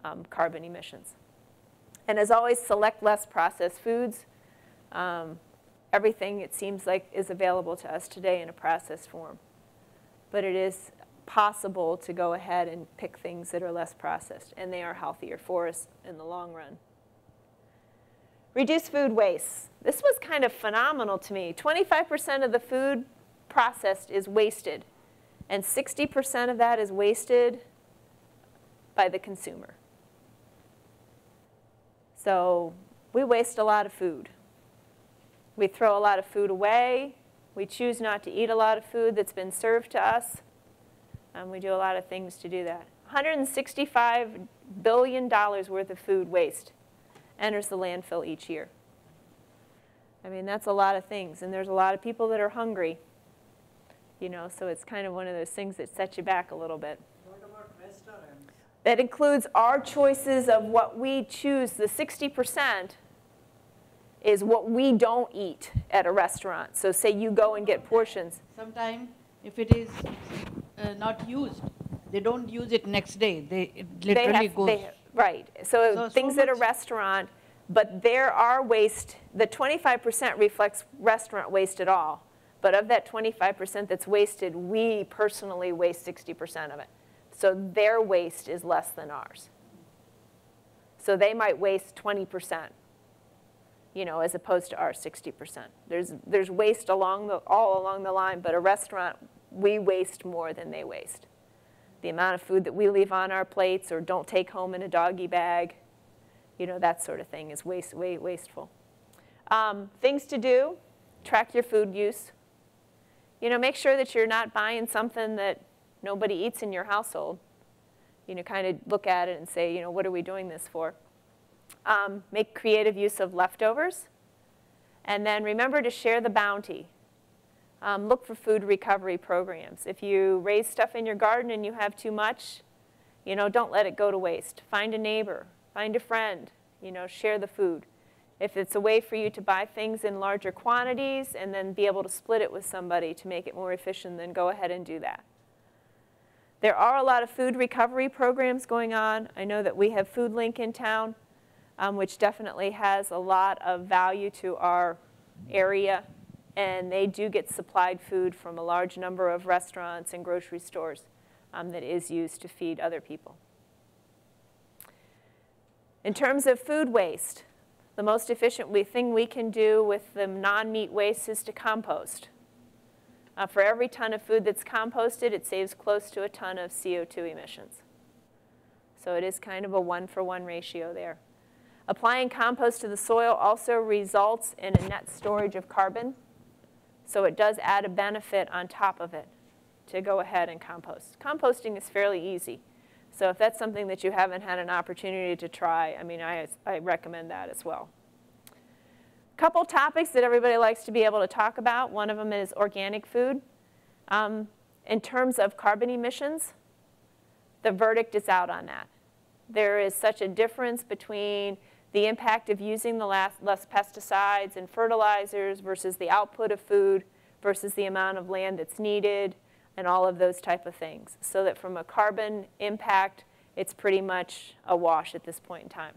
um, carbon emissions. And as always, select less processed foods. Um, everything, it seems like, is available to us today in a processed form but it is possible to go ahead and pick things that are less processed, and they are healthier for us in the long run. Reduce food waste. This was kind of phenomenal to me. 25% of the food processed is wasted, and 60% of that is wasted by the consumer. So we waste a lot of food. We throw a lot of food away. We choose not to eat a lot of food that's been served to us. Um, we do a lot of things to do that. $165 billion worth of food waste enters the landfill each year. I mean, that's a lot of things. And there's a lot of people that are hungry. You know, so it's kind of one of those things that sets you back a little bit. What about restaurants? That includes our choices of what we choose. The 60% is what we don't eat at a restaurant. So say you go and get portions. Sometimes if it is uh, not used, they don't use it next day. They it They literally have, goes. they, right. So, So- so things at a restaurant, but there are waste, the 25% reflects restaurant waste at all. But of that 25% that's wasted, we personally waste 60% of it. So their waste is less than ours. So they might waste 20% you know, as opposed to our 60%. There's, there's waste along the, all along the line, but a restaurant, we waste more than they waste. The amount of food that we leave on our plates or don't take home in a doggy bag, you know, that sort of thing is waste, way, wasteful. Um, things to do, track your food use. You know, make sure that you're not buying something that nobody eats in your household. you know, kind of look at it and say, you know, what are we doing this for? Um, make creative use of leftovers. And then remember to share the bounty. Um, look for food recovery programs. If you raise stuff in your garden and you have too much, you know, don't let it go to waste. Find a neighbor, find a friend, you know, share the food. If it's a way for you to buy things in larger quantities and then be able to split it with somebody to make it more efficient, then go ahead and do that. There are a lot of food recovery programs going on. I know that we have Foodlink in town, um, which definitely has a lot of value to our area. And they do get supplied food from a large number of restaurants and grocery stores um, that is used to feed other people. In terms of food waste, the most efficient thing we can do with the non-meat waste is to compost. Uh, for every ton of food that's composted, it saves close to a ton of CO2 emissions. So it is kind of a one-for-one ratio there. Applying compost to the soil also results in a net storage of carbon. So it does add a benefit on top of it to go ahead and compost. Composting is fairly easy. So if that's something that you haven't had an opportunity to try, I mean, I, I recommend that as well. Couple topics that everybody likes to be able to talk about. One of them is organic food. Um, in terms of carbon emissions, the verdict is out on that. There is such a difference between the impact of using the less, less pesticides and fertilizers versus the output of food versus the amount of land that's needed and all of those type of things. So that from a carbon impact, it's pretty much a wash at this point in time.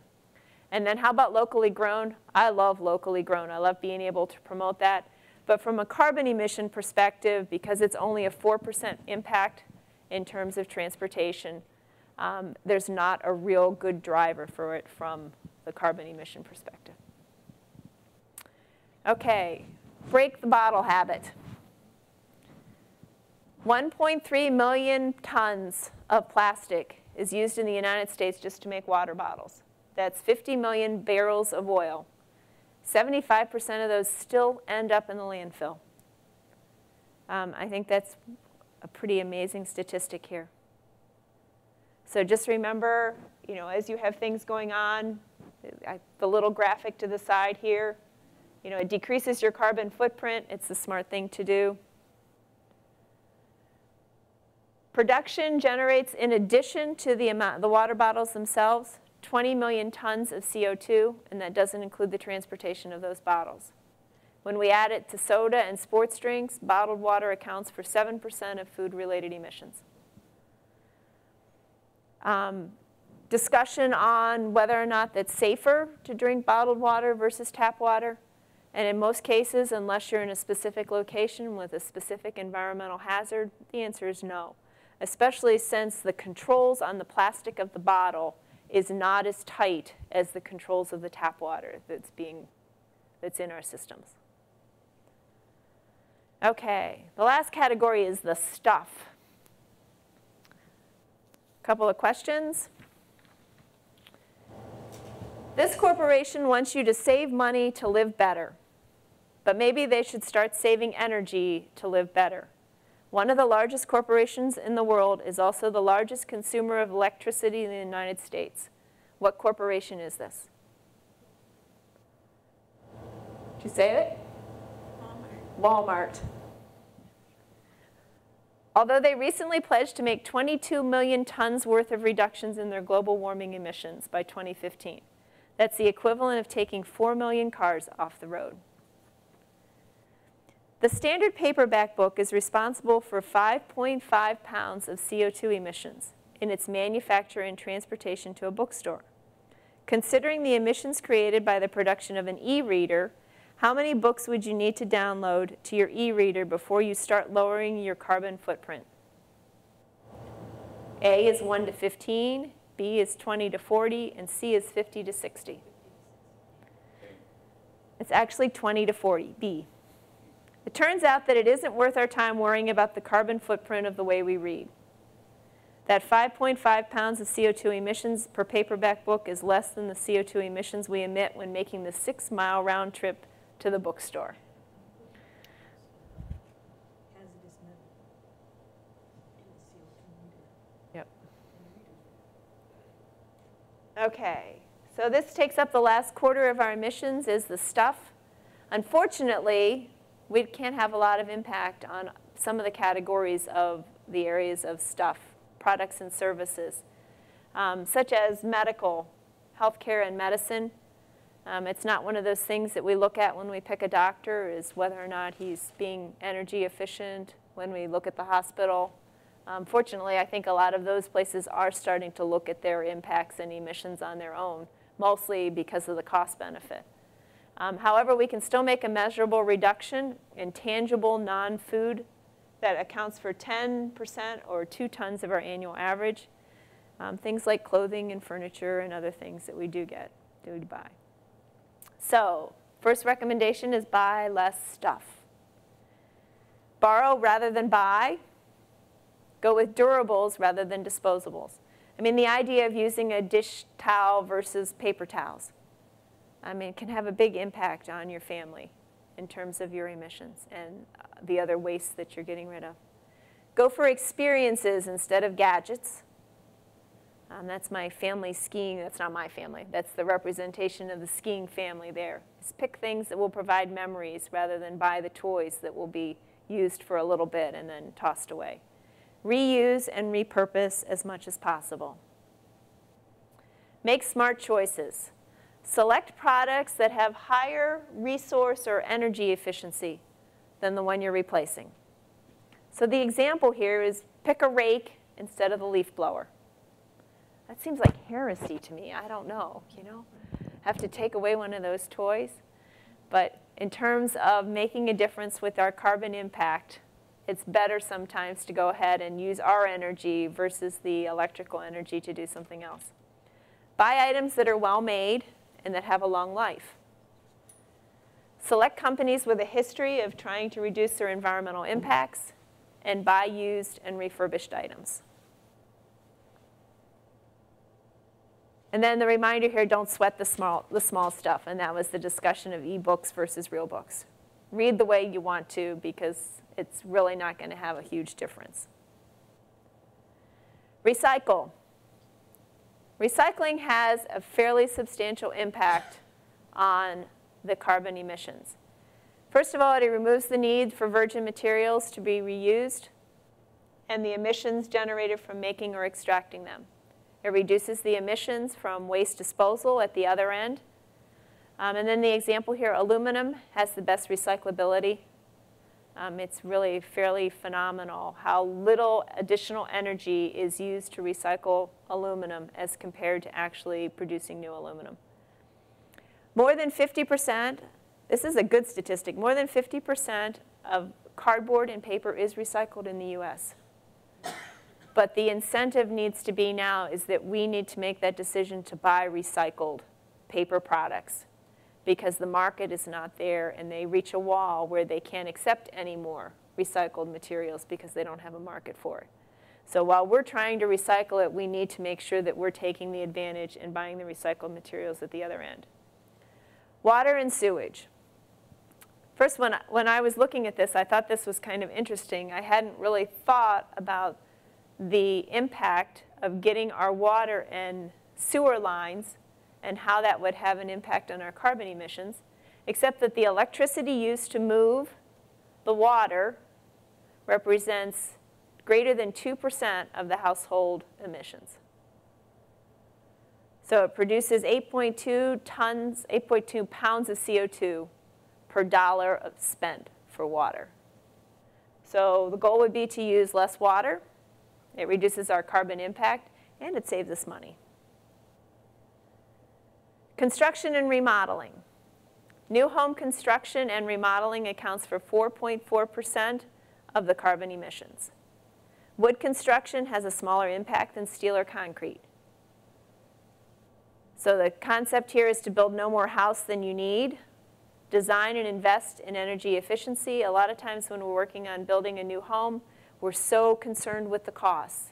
And then how about locally grown? I love locally grown. I love being able to promote that. But from a carbon emission perspective, because it's only a 4% impact in terms of transportation, um, there's not a real good driver for it from the carbon emission perspective. Okay, break the bottle habit. 1.3 million tons of plastic is used in the United States just to make water bottles. That's 50 million barrels of oil. 75% of those still end up in the landfill. Um, I think that's a pretty amazing statistic here. So just remember, you know, as you have things going on, I, the little graphic to the side here, you know, it decreases your carbon footprint. It's a smart thing to do. Production generates, in addition to the amount, the water bottles themselves, 20 million tons of CO2, and that doesn't include the transportation of those bottles. When we add it to soda and sports drinks, bottled water accounts for 7% of food-related emissions. Um, discussion on whether or not that's safer to drink bottled water versus tap water. And in most cases, unless you're in a specific location with a specific environmental hazard, the answer is no, especially since the controls on the plastic of the bottle is not as tight as the controls of the tap water that's being that's in our systems. Okay, the last category is the stuff. Couple of questions. This corporation wants you to save money to live better, but maybe they should start saving energy to live better. One of the largest corporations in the world is also the largest consumer of electricity in the United States. What corporation is this? Did you say it? Walmart. Walmart. Although they recently pledged to make 22 million tons worth of reductions in their global warming emissions by 2015. That's the equivalent of taking 4 million cars off the road. The standard paperback book is responsible for 5.5 pounds of CO2 emissions in its manufacture and transportation to a bookstore. Considering the emissions created by the production of an e-reader, how many books would you need to download to your e-reader before you start lowering your carbon footprint? A is 1 to 15, B is 20 to 40, and C is 50 to 60. It's actually 20 to 40, B. It turns out that it isn't worth our time worrying about the carbon footprint of the way we read. That 5.5 pounds of CO2 emissions per paperback book is less than the CO2 emissions we emit when making the six mile round trip to the bookstore. Yep. Okay, so this takes up the last quarter of our emissions is the stuff. Unfortunately, we can't have a lot of impact on some of the categories of the areas of stuff, products and services, um, such as medical, healthcare and medicine. Um, it's not one of those things that we look at when we pick a doctor is whether or not he's being energy efficient, when we look at the hospital. Um, fortunately, I think a lot of those places are starting to look at their impacts and emissions on their own, mostly because of the cost benefit. Um, however, we can still make a measurable reduction in tangible non-food that accounts for 10% or two tons of our annual average. Um, things like clothing and furniture and other things that we do get, do buy. So, first recommendation is buy less stuff. Borrow rather than buy. Go with durables rather than disposables. I mean, the idea of using a dish towel versus paper towels, I mean, can have a big impact on your family in terms of your emissions and uh, the other waste that you're getting rid of. Go for experiences instead of gadgets. Um, that's my family skiing. That's not my family. That's the representation of the skiing family there. Just pick things that will provide memories rather than buy the toys that will be used for a little bit and then tossed away. Reuse and repurpose as much as possible. Make smart choices. Select products that have higher resource or energy efficiency than the one you're replacing. So the example here is pick a rake instead of the leaf blower. That seems like heresy to me. I don't know, you know. Have to take away one of those toys. But in terms of making a difference with our carbon impact, it's better sometimes to go ahead and use our energy versus the electrical energy to do something else. Buy items that are well made and that have a long life. Select companies with a history of trying to reduce their environmental impacts and buy used and refurbished items. And then the reminder here, don't sweat the small, the small stuff, and that was the discussion of e-books versus real books. Read the way you want to because it's really not going to have a huge difference. Recycle. Recycling has a fairly substantial impact on the carbon emissions. First of all, it removes the need for virgin materials to be reused and the emissions generated from making or extracting them. It reduces the emissions from waste disposal at the other end. Um, and then the example here, aluminum has the best recyclability. Um, it's really fairly phenomenal how little additional energy is used to recycle aluminum as compared to actually producing new aluminum. More than 50%, this is a good statistic, more than 50% of cardboard and paper is recycled in the US. But the incentive needs to be now is that we need to make that decision to buy recycled paper products because the market is not there and they reach a wall where they can't accept any more recycled materials because they don't have a market for it. So while we're trying to recycle it, we need to make sure that we're taking the advantage and buying the recycled materials at the other end. Water and sewage. First, when I, when I was looking at this, I thought this was kind of interesting. I hadn't really thought about the impact of getting our water and sewer lines and how that would have an impact on our carbon emissions, except that the electricity used to move the water represents greater than 2% of the household emissions. So it produces 8.2 tons, 8.2 pounds of CO2 per dollar of spent for water. So the goal would be to use less water it reduces our carbon impact, and it saves us money. Construction and remodeling. New home construction and remodeling accounts for 4.4% of the carbon emissions. Wood construction has a smaller impact than steel or concrete. So the concept here is to build no more house than you need. Design and invest in energy efficiency. A lot of times when we're working on building a new home, we're so concerned with the costs.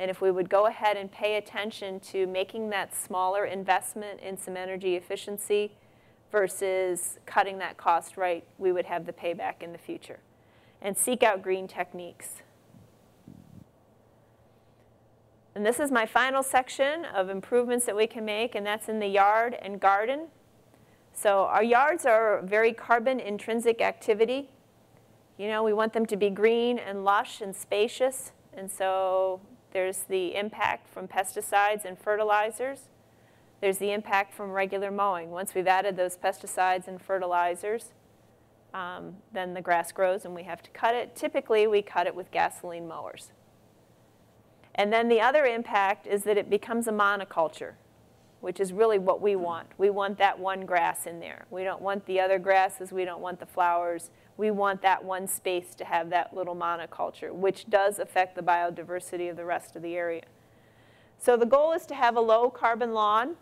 And if we would go ahead and pay attention to making that smaller investment in some energy efficiency versus cutting that cost right, we would have the payback in the future. And seek out green techniques. And this is my final section of improvements that we can make, and that's in the yard and garden. So our yards are very carbon intrinsic activity. You know, we want them to be green and lush and spacious, and so there's the impact from pesticides and fertilizers. There's the impact from regular mowing. Once we've added those pesticides and fertilizers, um, then the grass grows and we have to cut it. Typically, we cut it with gasoline mowers. And then the other impact is that it becomes a monoculture, which is really what we want. We want that one grass in there. We don't want the other grasses. We don't want the flowers. We want that one space to have that little monoculture, which does affect the biodiversity of the rest of the area. So the goal is to have a low carbon lawn,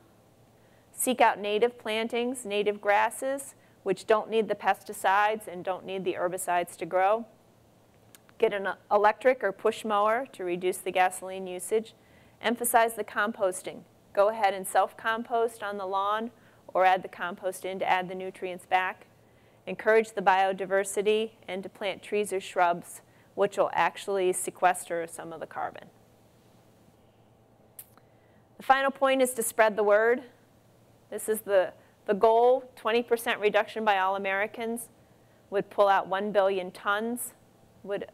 seek out native plantings, native grasses, which don't need the pesticides and don't need the herbicides to grow. Get an electric or push mower to reduce the gasoline usage. Emphasize the composting. Go ahead and self-compost on the lawn or add the compost in to add the nutrients back. Encourage the biodiversity and to plant trees or shrubs which will actually sequester some of the carbon. The final point is to spread the word. This is the, the goal, 20% reduction by all Americans would pull out 1 billion tons, would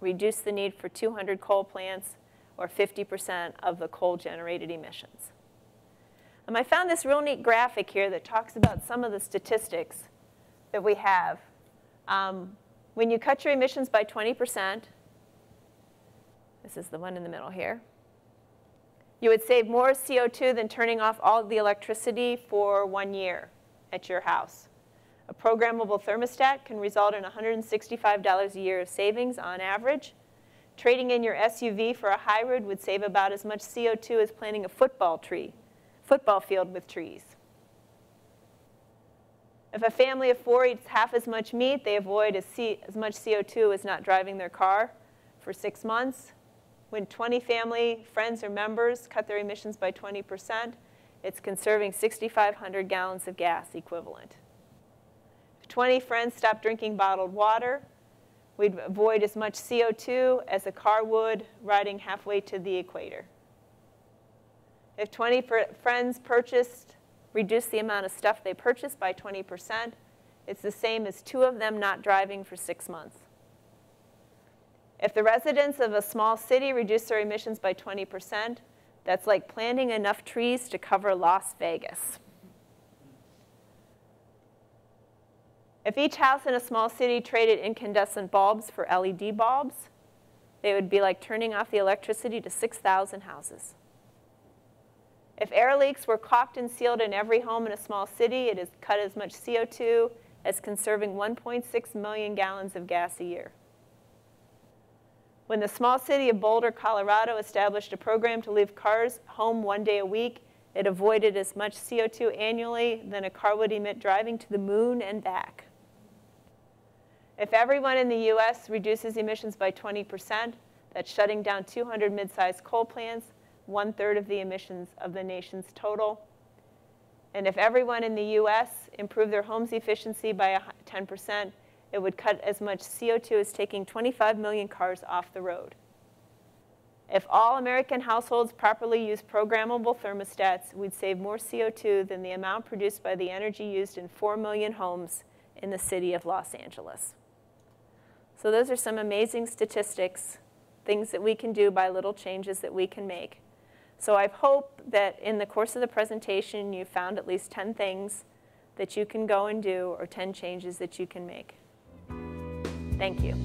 reduce the need for 200 coal plants, or 50% of the coal-generated emissions. And I found this real neat graphic here that talks about some of the statistics that we have. Um, when you cut your emissions by 20%, this is the one in the middle here, you would save more CO2 than turning off all the electricity for one year at your house. A programmable thermostat can result in $165 a year of savings on average. Trading in your SUV for a hybrid would save about as much CO2 as planting a football tree, football field with trees. If a family of four eats half as much meat, they avoid as, as much CO2 as not driving their car for six months. When 20 family, friends, or members cut their emissions by 20%, it's conserving 6,500 gallons of gas equivalent. If 20 friends stop drinking bottled water, we'd avoid as much CO2 as a car would riding halfway to the equator. If 20 friends purchased, reduce the amount of stuff they purchase by 20%, it's the same as two of them not driving for six months. If the residents of a small city reduce their emissions by 20%, that's like planting enough trees to cover Las Vegas. If each house in a small city traded incandescent bulbs for LED bulbs, they would be like turning off the electricity to 6,000 houses. If air leaks were caulked and sealed in every home in a small city, it has cut as much CO2 as conserving 1.6 million gallons of gas a year. When the small city of Boulder, Colorado established a program to leave cars home one day a week, it avoided as much CO2 annually than a car would emit driving to the moon and back. If everyone in the US reduces emissions by 20%, that's shutting down 200 mid-sized coal plants, one third of the emissions of the nation's total. And if everyone in the US improved their home's efficiency by 10%, it would cut as much CO2 as taking 25 million cars off the road. If all American households properly use programmable thermostats, we'd save more CO2 than the amount produced by the energy used in 4 million homes in the city of Los Angeles. So those are some amazing statistics, things that we can do by little changes that we can make. So I hope that in the course of the presentation you found at least 10 things that you can go and do or 10 changes that you can make. Thank you.